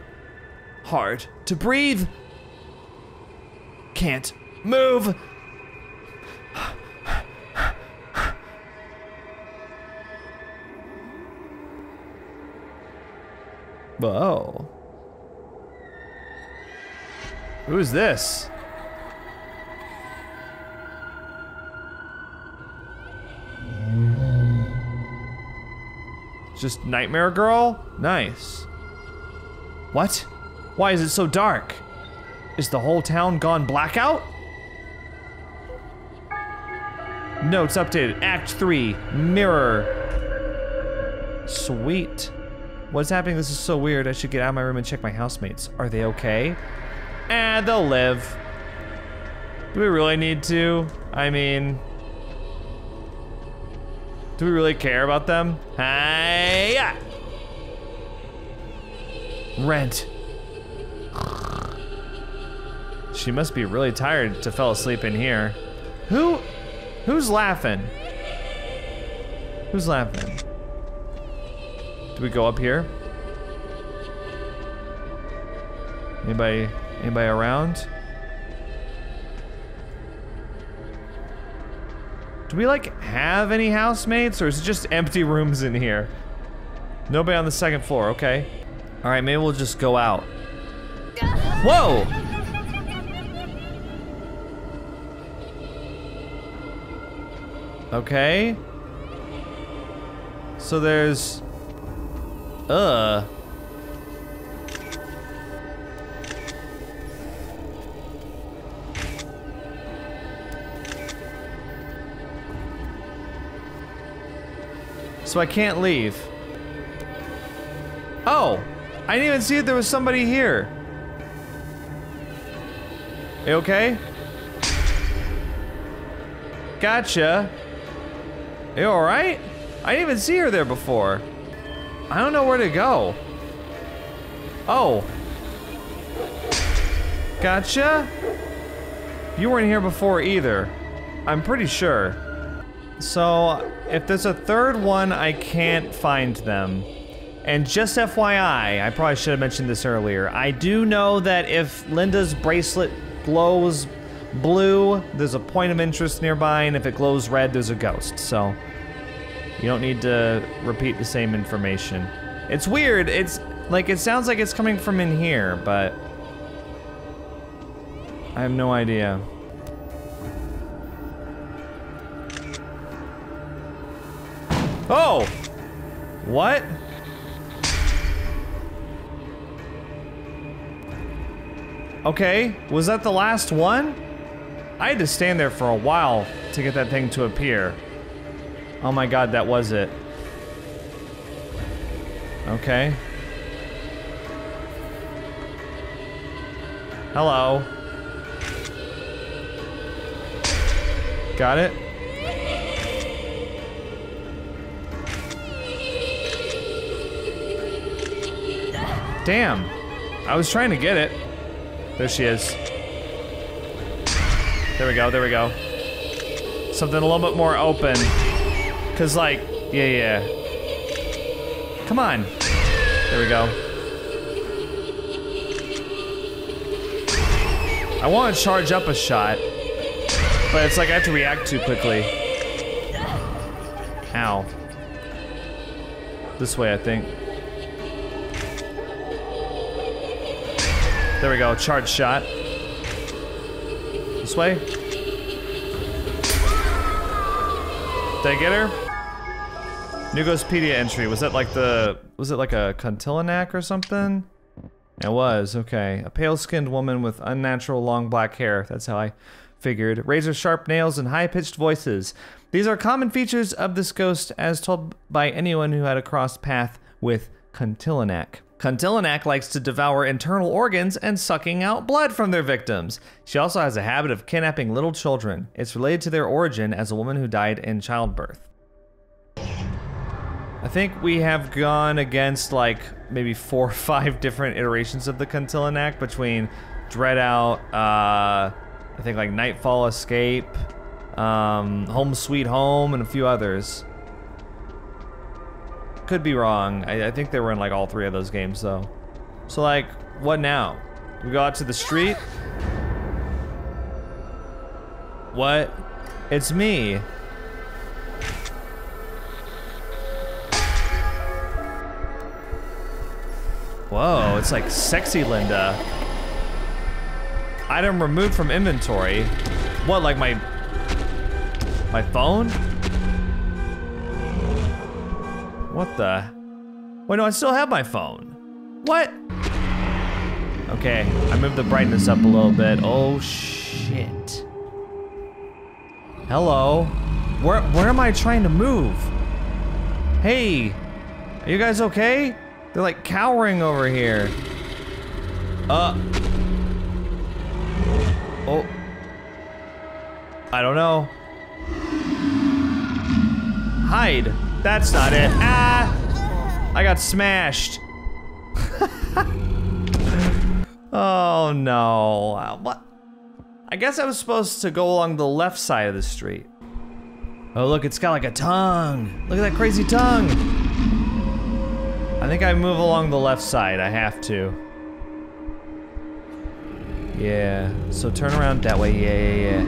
Hard to breathe. Can't move. Whoa. Who's this? Just Nightmare Girl? Nice. What? Why is it so dark? Is the whole town gone blackout? Notes updated. Act 3. Mirror. Sweet. What's happening? This is so weird. I should get out of my room and check my housemates. Are they okay? Eh, they'll live. Do we really need to? I mean... Do we really care about them? Hiya! Rent. She must be really tired to fall asleep in here. Who? Who's laughing? Who's laughing? Do we go up here? Anybody? Anybody around? Do we like have any housemates or is it just empty (laughs) rooms in here? Nobody on the second floor, okay. All right, maybe we'll just go out. Whoa! Okay. So there's uh So I can't leave. Oh, I didn't even see that there was somebody here. You okay? Gotcha. You alright? I didn't even see her there before. I don't know where to go. Oh. Gotcha. You weren't here before either. I'm pretty sure. So, if there's a third one, I can't find them. And just FYI, I probably should have mentioned this earlier. I do know that if Linda's bracelet glows blue, there's a point of interest nearby, and if it glows red, there's a ghost. So, you don't need to repeat the same information. It's weird. It's like it sounds like it's coming from in here, but I have no idea. Oh! What? Okay, was that the last one? I had to stand there for a while to get that thing to appear. Oh my god, that was it. Okay. Hello. Got it? Damn. I was trying to get it. There she is. There we go, there we go. Something a little bit more open. Cause like, yeah, yeah. Come on. There we go. I want to charge up a shot, but it's like I have to react too quickly. Ow. This way, I think. There we go, charge shot. This way. Did I get her? New Ghostpedia entry. Was that like the, was it like a Kuntilanak or something? It was, okay. A pale-skinned woman with unnatural long black hair. That's how I figured. Razor sharp nails and high-pitched voices. These are common features of this ghost as told by anyone who had a crossed path with Kuntilanak. Kuntilanak likes to devour internal organs and sucking out blood from their victims. She also has a habit of kidnapping little children. It's related to their origin as a woman who died in childbirth. I think we have gone against like maybe four or five different iterations of the Kuntilanak between DreadOut, uh, I think like Nightfall Escape, um, Home Sweet Home, and a few others. Could be wrong. I, I think they were in like all three of those games though. So like, what now? We go out to the street? What? It's me. Whoa, it's like sexy Linda. Item removed from inventory. What, like my... My phone? What the? Wait, no, I still have my phone. What? Okay, I moved the brightness up a little bit. Oh, shit. Hello. Where, where am I trying to move? Hey, are you guys okay? They're like cowering over here. Uh. Oh. I don't know. Hide. That's not it. Ah! I got smashed. (laughs) oh no. What? I guess I was supposed to go along the left side of the street. Oh look, it's got like a tongue. Look at that crazy tongue. I think I move along the left side. I have to. Yeah. So turn around that way. Yeah, yeah, yeah.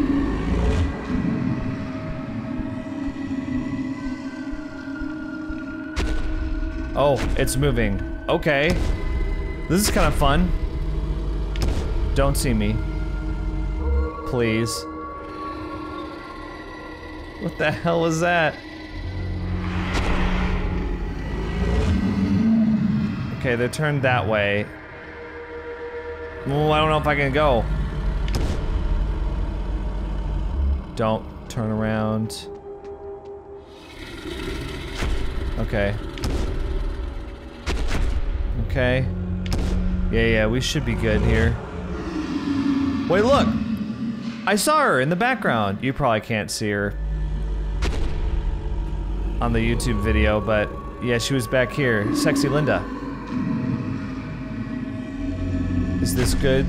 Oh, it's moving. Okay. This is kind of fun. Don't see me. Please. What the hell was that? Okay, they turned that way. Well, I don't know if I can go. Don't turn around. Okay. Okay. Yeah, yeah, we should be good here. Wait, look! I saw her in the background. You probably can't see her on the YouTube video, but yeah, she was back here. Sexy Linda. Is this good?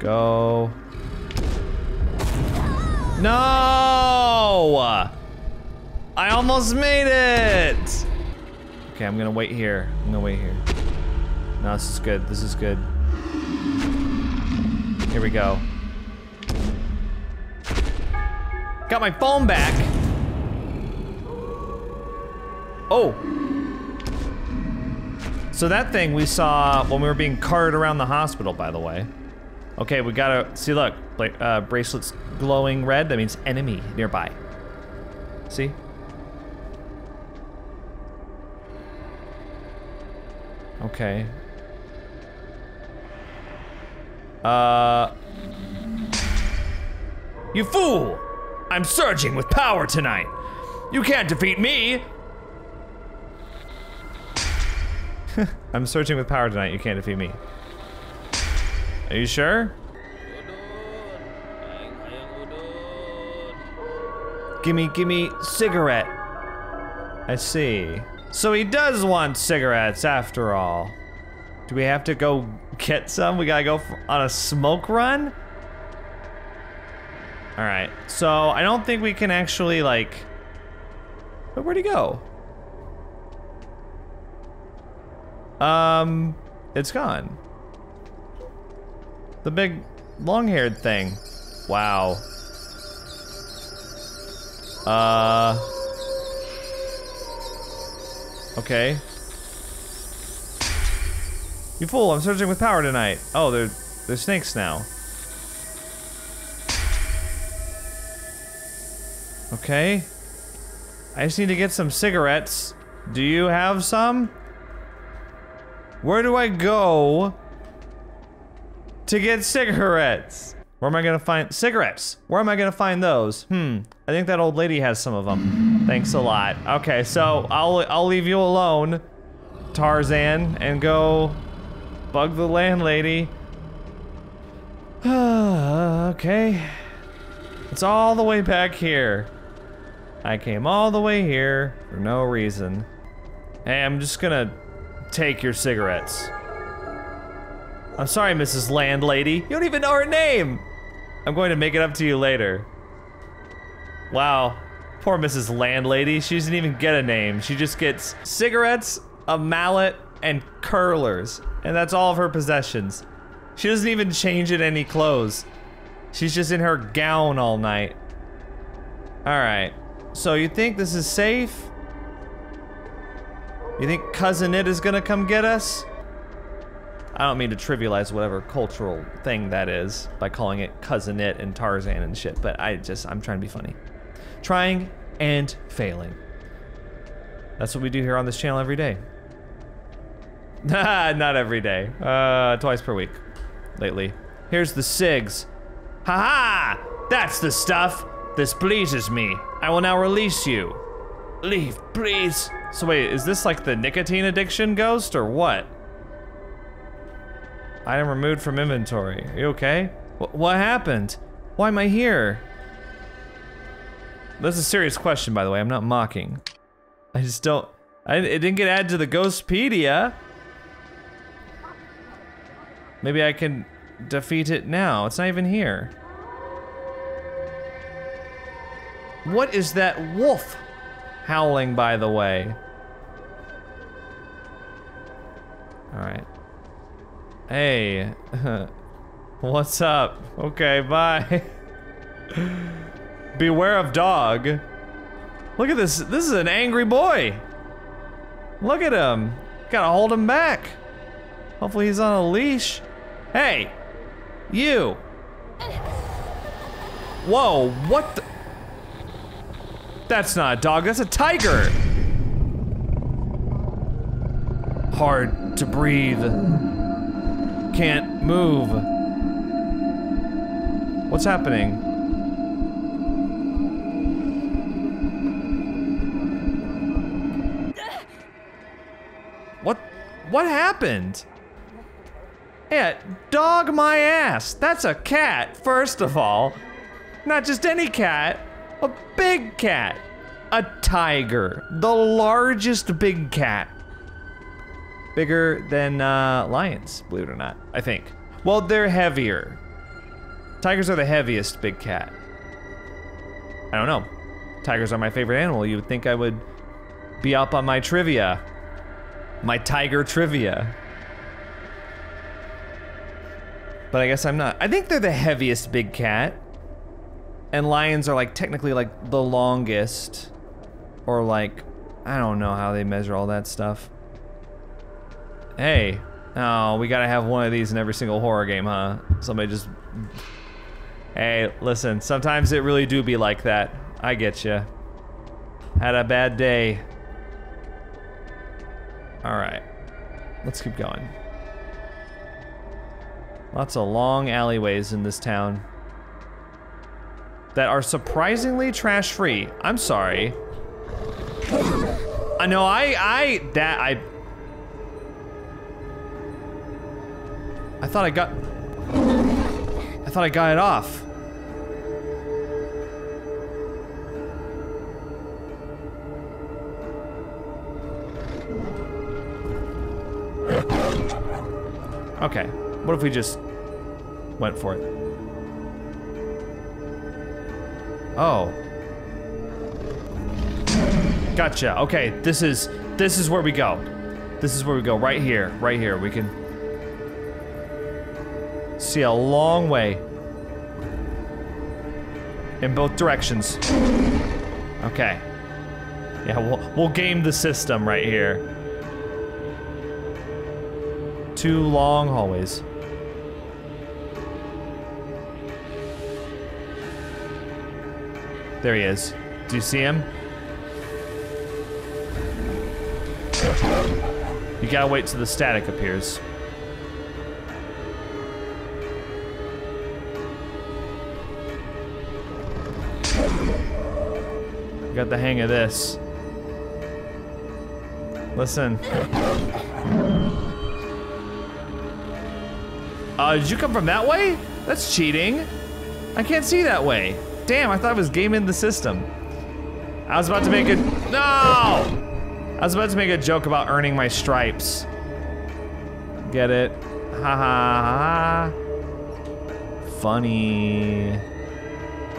Go. No! I almost made it! Okay, I'm gonna wait here. I'm gonna wait here. No, this is good. This is good. Here we go. Got my phone back. Oh. So that thing we saw when we were being carted around the hospital, by the way. Okay, we gotta, see look, uh, bracelets glowing red, that means enemy nearby. See? Okay. Uh. You fool! I'm surging with power tonight. You can't defeat me! I'm searching with power tonight. You can't defeat me. Are you sure? Gimme, gimme cigarette. I see. So he does want cigarettes after all. Do we have to go get some? We gotta go f- on a smoke run? Alright, so I don't think we can actually, like... But where'd he go? Um, it's gone. The big long-haired thing. Wow. Uh... Okay. You fool, I'm searching with power tonight. Oh, they're, they're snakes now. Okay. I just need to get some cigarettes. Do you have some? Where do I go to get cigarettes? Where am I gonna find cigarettes? Where am I gonna find those? Hmm. I think that old lady has some of them. Thanks a lot. Okay, so I'll I'll leave you alone, Tarzan, and go bug the landlady. (sighs) okay. It's all the way back here. I came all the way here for no reason. Hey, I'm just gonna take your cigarettes. I'm sorry, Mrs. Landlady. You don't even know her name. I'm going to make it up to you later. Wow. Poor Mrs. Landlady. She doesn't even get a name. She just gets cigarettes, a mallet, and curlers. And that's all of her possessions. She doesn't even change in any clothes. She's just in her gown all night. Alright. So you think this is safe? You think Cousin It is gonna come get us? I don't mean to trivialize whatever cultural thing that is by calling it Cousin It and Tarzan and shit, but I just, I'm trying to be funny. Trying and failing. That's what we do here on this channel every day. (laughs) Not every day. Uh, twice per week. Lately. Here's the SIGs. Haha! -ha! That's the stuff! This pleases me. I will now release you. Leave, please. So wait, is this like the nicotine addiction ghost or what? Item removed from inventory. Are you okay? Wh what happened? Why am I here? That's a serious question, by the way. I'm not mocking. I just don't... I, it didn't get added to the Ghostpedia. Maybe I can defeat it now. It's not even here. What is that wolf howling, by the way? Alright. Hey. (laughs) What's up? Okay, bye. (laughs) Beware of dog. Look at this. This is an angry boy. Look at him. Gotta hold him back. Hopefully he's on a leash. Hey. You. Whoa, what the? That's not a dog, that's a tiger. Hard to breathe. Can't move. What's happening? What? What happened? Yeah, dog my ass. That's a cat, first of all. Not just any cat, a big cat. A tiger. The largest big cat. Bigger than uh, lions, believe it or not, I think. Well, they're heavier. Tigers are the heaviest big cat. I don't know. Tigers are my favorite animal. You would think I would be up on my trivia. My tiger trivia. But I guess I'm not. I think they're the heaviest big cat. And lions are like technically like the longest. Or like, I don't know how they measure all that stuff. Hey. Oh, we gotta have one of these in every single horror game, huh? Somebody just... Hey, listen, sometimes it really do be like that. I get you. Had a bad day. Alright. Let's keep going. Lots of long alleyways in this town. That are surprisingly trash-free. I'm sorry. I know, I, I, that, I... I thought I got... I thought I got it off. Okay, what if we just went for it? Oh. Gotcha. Okay, this is this is where we go. This is where we go. Right here. Right here. We can see a long way in both directions. Okay. Yeah, we'll we'll game the system right here. Two long hallways. There he is. Do you see him? You gotta wait till the static appears. Got the hang of this. Listen. Uh, did you come from that way? That's cheating. I can't see that way. Damn, I thought it was gaming the system. I was about to make a, no! I was about to make a joke about earning my stripes. Get it? Ha ha ha. Funny.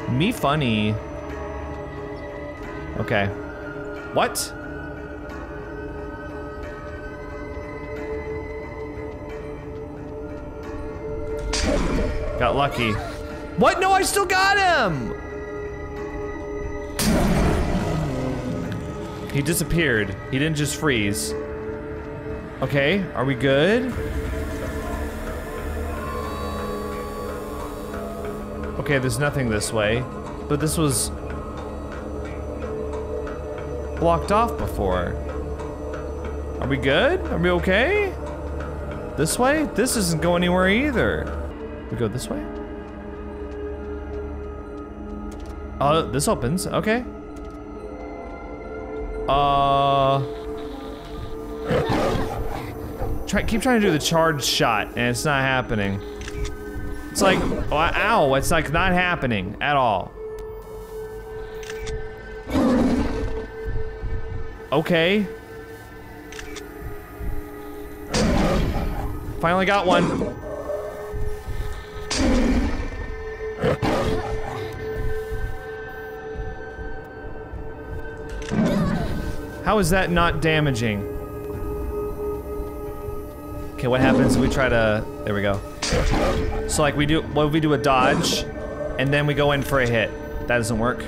Me funny. Okay. What? Got lucky. What? No, I still got him! He disappeared. He didn't just freeze. Okay, are we good? Okay, there's nothing this way. But this was blocked off before. Are we good? Are we okay? This way? This doesn't go anywhere either. We go this way? Oh, this opens. Okay. Uh. Try, keep trying to do the charge shot, and it's not happening. It's like, oh, ow, it's like not happening at all. Okay. Finally got one. How is that not damaging? Okay, what happens if we try to, there we go. So like we do, what if we do a dodge, and then we go in for a hit? That doesn't work.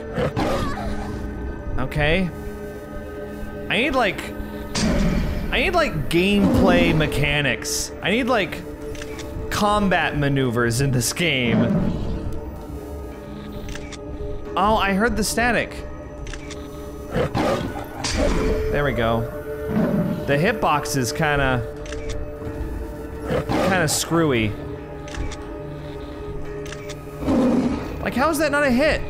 Okay. I need like, I need like gameplay mechanics. I need like combat maneuvers in this game. Oh, I heard the static. There we go. The hitbox is kind of, kind of screwy. Like, how is that not a hit?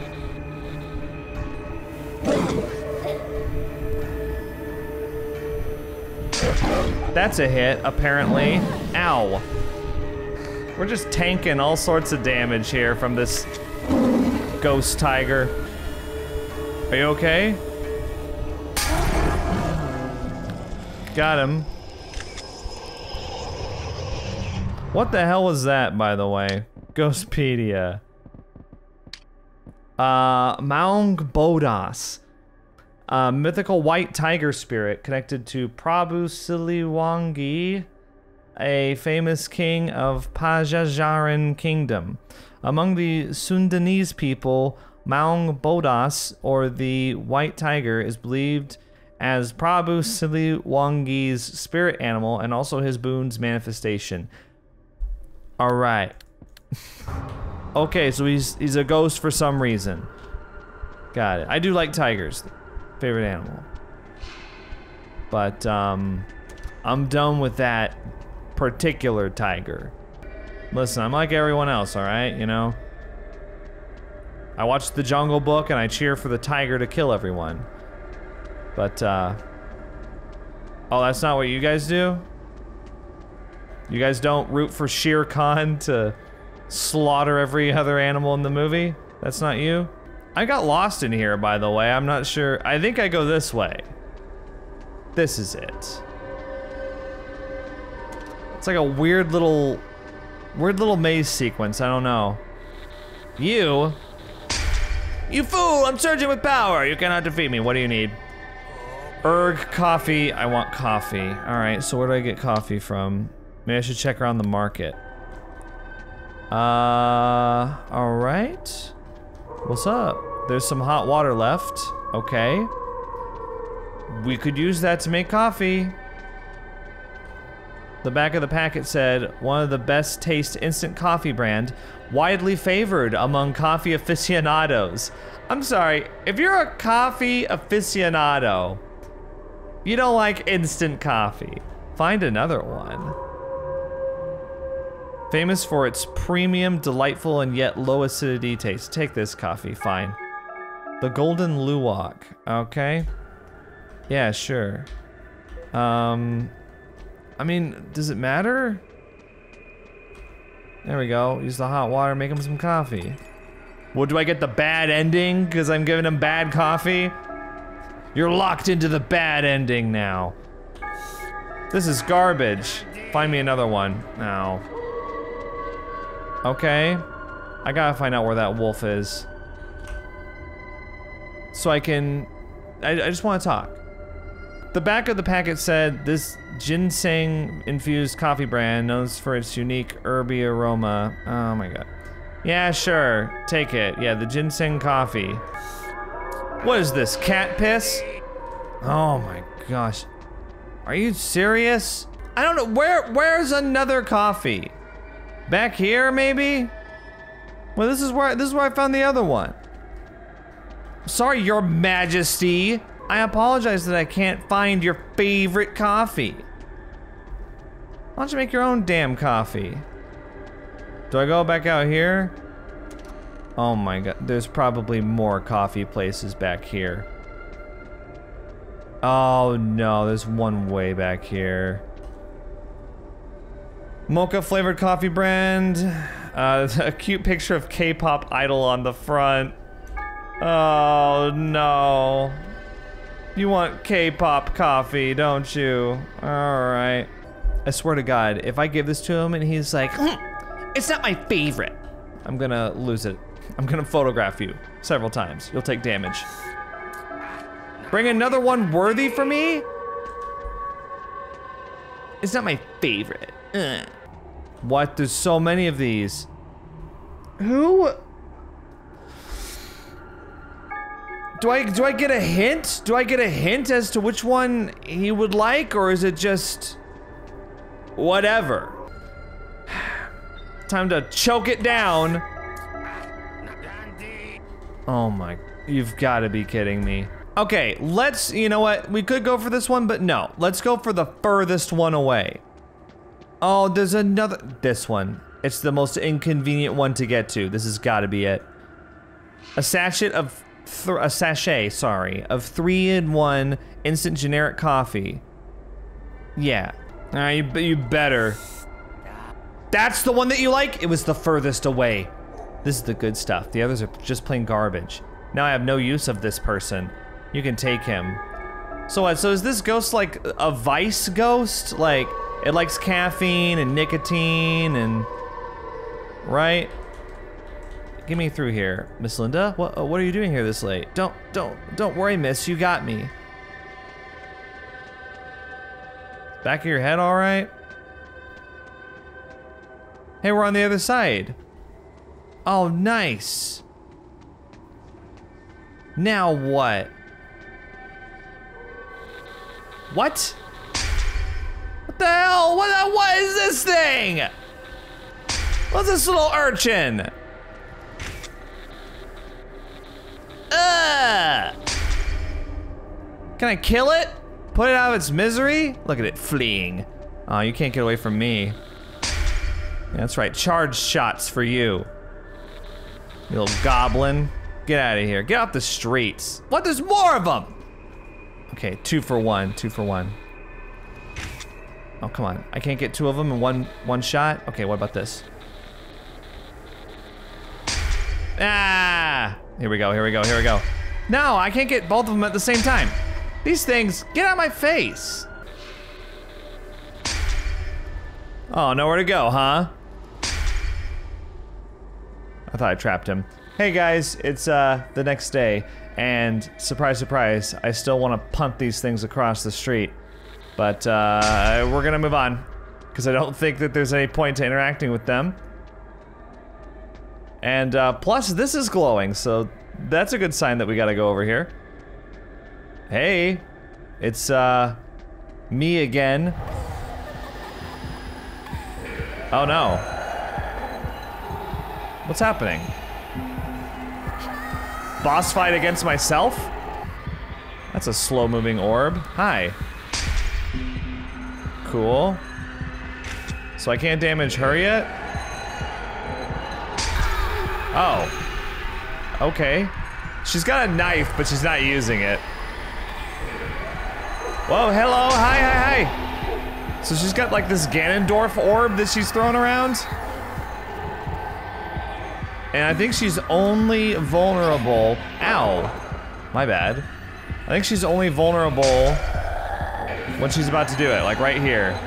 That's a hit, apparently. Ow. We're just tanking all sorts of damage here from this ghost tiger. Are you okay? Got him. What the hell was that, by the way? Ghostpedia. Uh, Maung Bodas. A mythical white tiger spirit connected to Prabhu Siliwangi, a famous king of Pajajaran kingdom. Among the Sundanese people, Maung Bodas, or the white tiger, is believed as Prabhu Siliwangi's spirit animal and also his boon's manifestation. All right. (laughs) okay, so he's he's a ghost for some reason. Got it. I do like tigers. Favorite animal. But um I'm done with that particular tiger. Listen, I'm like everyone else, all right? You know. I watch The Jungle Book and I cheer for the tiger to kill everyone. But uh Oh, that's not what you guys do? You guys don't root for Shere Khan to slaughter every other animal in the movie? That's not you? I got lost in here, by the way. I'm not sure. I think I go this way. This is it. It's like a weird little, weird little maze sequence. I don't know. You? You fool! I'm surging with power! You cannot defeat me. What do you need? Erg coffee. I want coffee. All right, so where do I get coffee from? Maybe I should check around the market. Uh, all right. What's up? There's some hot water left. Okay. We could use that to make coffee. The back of the packet said, one of the best taste instant coffee brand, widely favored among coffee aficionados. I'm sorry, if you're a coffee aficionado, you don't like instant coffee, find another one. Famous for its premium, delightful, and yet low acidity taste. Take this coffee, fine. The Golden Luwak, okay. Yeah, sure. Um, I mean, does it matter? There we go. Use the hot water, make him some coffee. Well, do I get the bad ending because I'm giving him bad coffee? You're locked into the bad ending now. This is garbage. Find me another one now. Okay. I gotta find out where that wolf is. So I can... I, I just want to talk. The back of the packet said this ginseng infused coffee brand known for its unique herby aroma. Oh my god. Yeah, sure. Take it. Yeah, the ginseng coffee. What is this, cat piss? Oh my gosh. Are you serious? I don't know. Where where's another coffee? Back here, maybe? Well, this is where this is where I found the other one. Sorry, your majesty. I apologize that I can't find your favorite coffee. Why don't you make your own damn coffee? Do I go back out here? Oh my god, there's probably more coffee places back here. Oh no, there's one way back here. Mocha flavored coffee brand. Uh, (laughs) a cute picture of K-pop idol on the front. Oh no. You want K-pop coffee, don't you? Alright. I swear to God, if I give this to him and he's like, "Hmm, it's not my favorite, I'm gonna lose it. I'm gonna photograph you several times. You'll take damage. Bring another one worthy for me? It's not my favorite. Ugh. What? There's so many of these. Who? Do I do I get a hint? Do I get a hint as to which one he would like, or is it just whatever? (sighs) Time to choke it down. Oh my, you've got to be kidding me. Okay, let's, you know what? We could go for this one, but no. Let's go for the furthest one away. Oh, there's another, this one. It's the most inconvenient one to get to. This has got to be it. A sachet of, a sachet, sorry, of three in one instant generic coffee. Yeah. Uh, you, you better. That's the one that you like? It was the furthest away. This is the good stuff. The others are just plain garbage. Now I have no use of this person. You can take him. So what, so is this ghost like a vice ghost? Like, it likes caffeine and nicotine and... Right? Get me through here. Miss Linda? What, uh, what are you doing here this late? Don't, don't, don't worry, miss. You got me. Back of your head all right? Hey, we're on the other side. Oh, nice. Now what? What? What the hell? What, what is this thing? What's this little urchin? Ugh. Can I kill it? Put it out of its misery? Look at it fleeing. Oh, you can't get away from me. Yeah, that's right, charge shots for you. You little goblin. Get out of here. Get off the streets. What? There's more of them! Okay, two for one, two for one. Oh, come on. I can't get two of them in one one shot? Okay, what about this? Ah! Here we go, here we go, here we go. No, I can't get both of them at the same time. These things, get out of my face. Oh, nowhere to go, huh? I thought I trapped him. Hey guys, it's uh the next day, and surprise, surprise, I still want to punt these things across the street. But uh, we're gonna move on, because I don't think that there's any point to interacting with them. And uh, plus, this is glowing, so that's a good sign that we gotta go over here. Hey, it's uh, me again. Oh no. What's happening? Boss fight against myself? That's a slow moving orb. Hi. Cool. So I can't damage her yet? Oh. Okay. She's got a knife, but she's not using it. Whoa, hello, hi, hi, hi. So she's got like this Ganondorf orb that she's throwing around. And I think she's only vulnerable. Ow. My bad. I think she's only vulnerable when she's about to do it, like right here.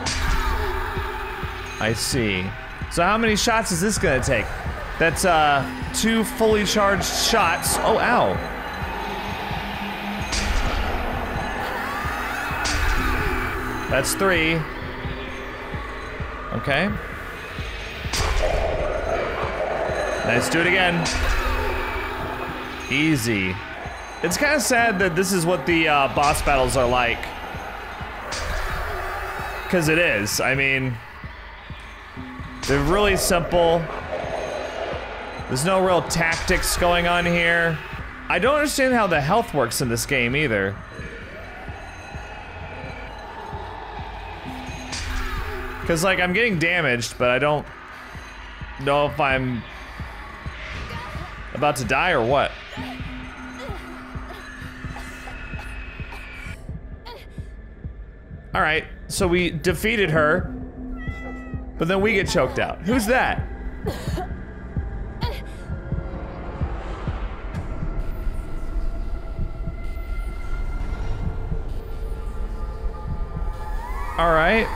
I see. So how many shots is this gonna take? That's uh, two fully charged shots. Oh, ow. That's three. Okay. Let's do it again. Easy. It's kind of sad that this is what the uh, boss battles are like. Because it is. I mean, they're really simple. There's no real tactics going on here. I don't understand how the health works in this game either. Because, like, I'm getting damaged, but I don't know if I'm about to die or what. All right, so we defeated her, but then we get choked out. Who's that? All right.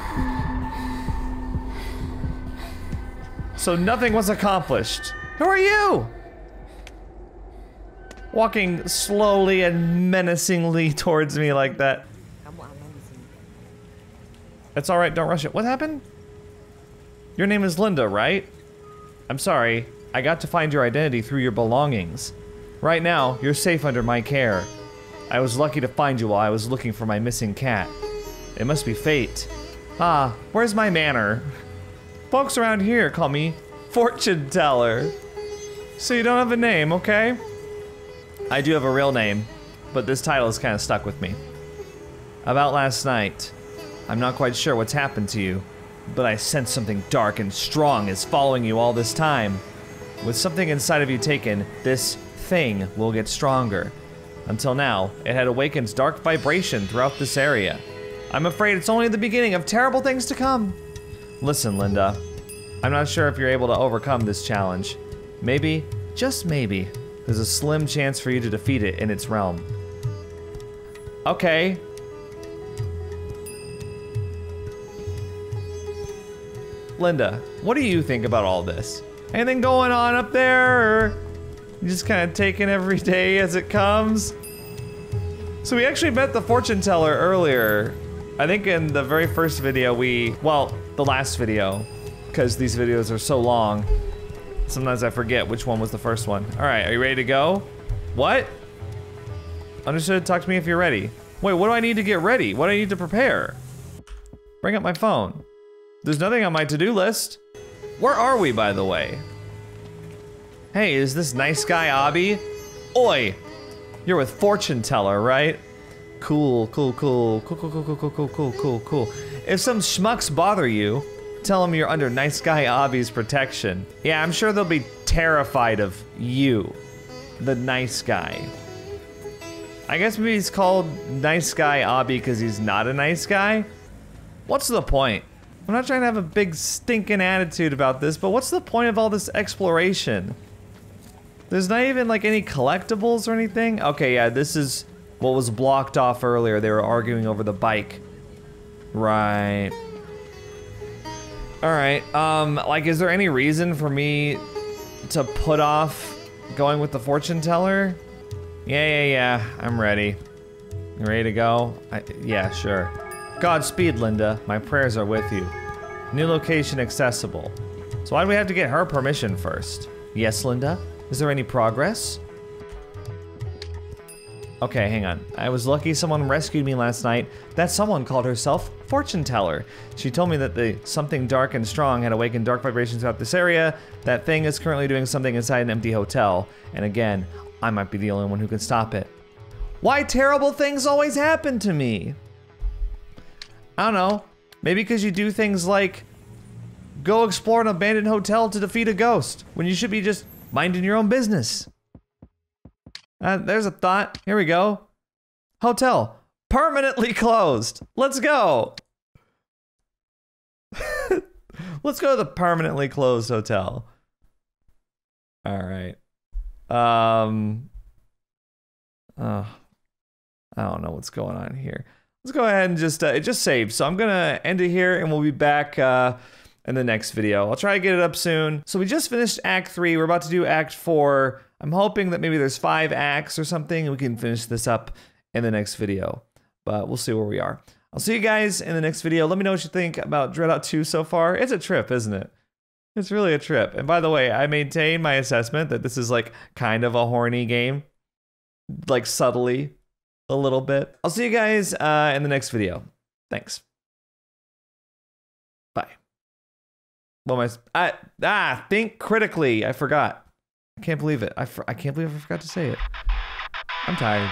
So nothing was accomplished. Who are you? Walking slowly and menacingly towards me like that. It's alright, don't rush it. What happened? Your name is Linda, right? I'm sorry. I got to find your identity through your belongings. Right now, you're safe under my care. I was lucky to find you while I was looking for my missing cat. It must be fate. Ah, where's my manner? Folks around here call me fortune teller. So you don't have a name, okay? I do have a real name, but this title is kind of stuck with me. About last night, I'm not quite sure what's happened to you, but I sense something dark and strong is following you all this time. With something inside of you taken, this thing will get stronger. Until now, it had awakened dark vibration throughout this area. I'm afraid it's only the beginning of terrible things to come. Listen, Linda. I'm not sure if you're able to overcome this challenge. Maybe, just maybe, there's a slim chance for you to defeat it in its realm. Okay. Linda, what do you think about all this? Anything going on up there, or you just kind of taking every day as it comes? So we actually met the fortune teller earlier. I think in the very first video we, well, the last video, because these videos are so long. Sometimes I forget which one was the first one. All right, are you ready to go? What? Understood, talk to me if you're ready. Wait, what do I need to get ready? What do I need to prepare? Bring up my phone. There's nothing on my to-do list. Where are we, by the way? Hey, is this nice guy Abby? Oi! You're with Fortune Teller, right? Cool, cool, cool, cool, cool, cool, cool, cool, cool, cool, cool. If some schmucks bother you, tell them you're under nice guy Abby's protection. Yeah, I'm sure they'll be terrified of you, the nice guy. I guess maybe he's called Nice Guy Abby because he's not a nice guy. What's the point? I'm not trying to have a big stinking attitude about this, but what's the point of all this exploration? There's not even like any collectibles or anything? Okay, yeah, this is what was blocked off earlier. They were arguing over the bike. Right. Alright, um, like, is there any reason for me to put off going with the fortune teller? Yeah, yeah, yeah, I'm ready. You ready to go? I, yeah, sure. Godspeed, Linda. My prayers are with you. New location accessible. So why do we have to get her permission first? Yes, Linda? Is there any progress? Okay, hang on. I was lucky someone rescued me last night. That someone called herself Fortune Teller. She told me that the something dark and strong had awakened dark vibrations throughout this area. That thing is currently doing something inside an empty hotel. And again, I might be the only one who can stop it. Why terrible things always happen to me? I don't know. Maybe because you do things like go explore an abandoned hotel to defeat a ghost when you should be just minding your own business. Uh, there's a thought. Here we go. Hotel permanently (laughs) closed. Let's go. (laughs) Let's go to the permanently closed hotel. All right. Um. Oh, I don't know what's going on here. Let's go ahead and just uh, it just saved. So I'm gonna end it here, and we'll be back uh, in the next video. I'll try to get it up soon. So we just finished Act Three. We're about to do Act Four. I'm hoping that maybe there's five acts or something, and we can finish this up in the next video. But we'll see where we are. I'll see you guys in the next video. Let me know what you think about DreadOut 2 so far. It's a trip, isn't it? It's really a trip. And by the way, I maintain my assessment that this is like kind of a horny game. Like subtly a little bit. I'll see you guys uh, in the next video. Thanks. Bye. Well, my I ah think critically. I forgot. I can't believe it. I, I can't believe I forgot to say it. I'm tired.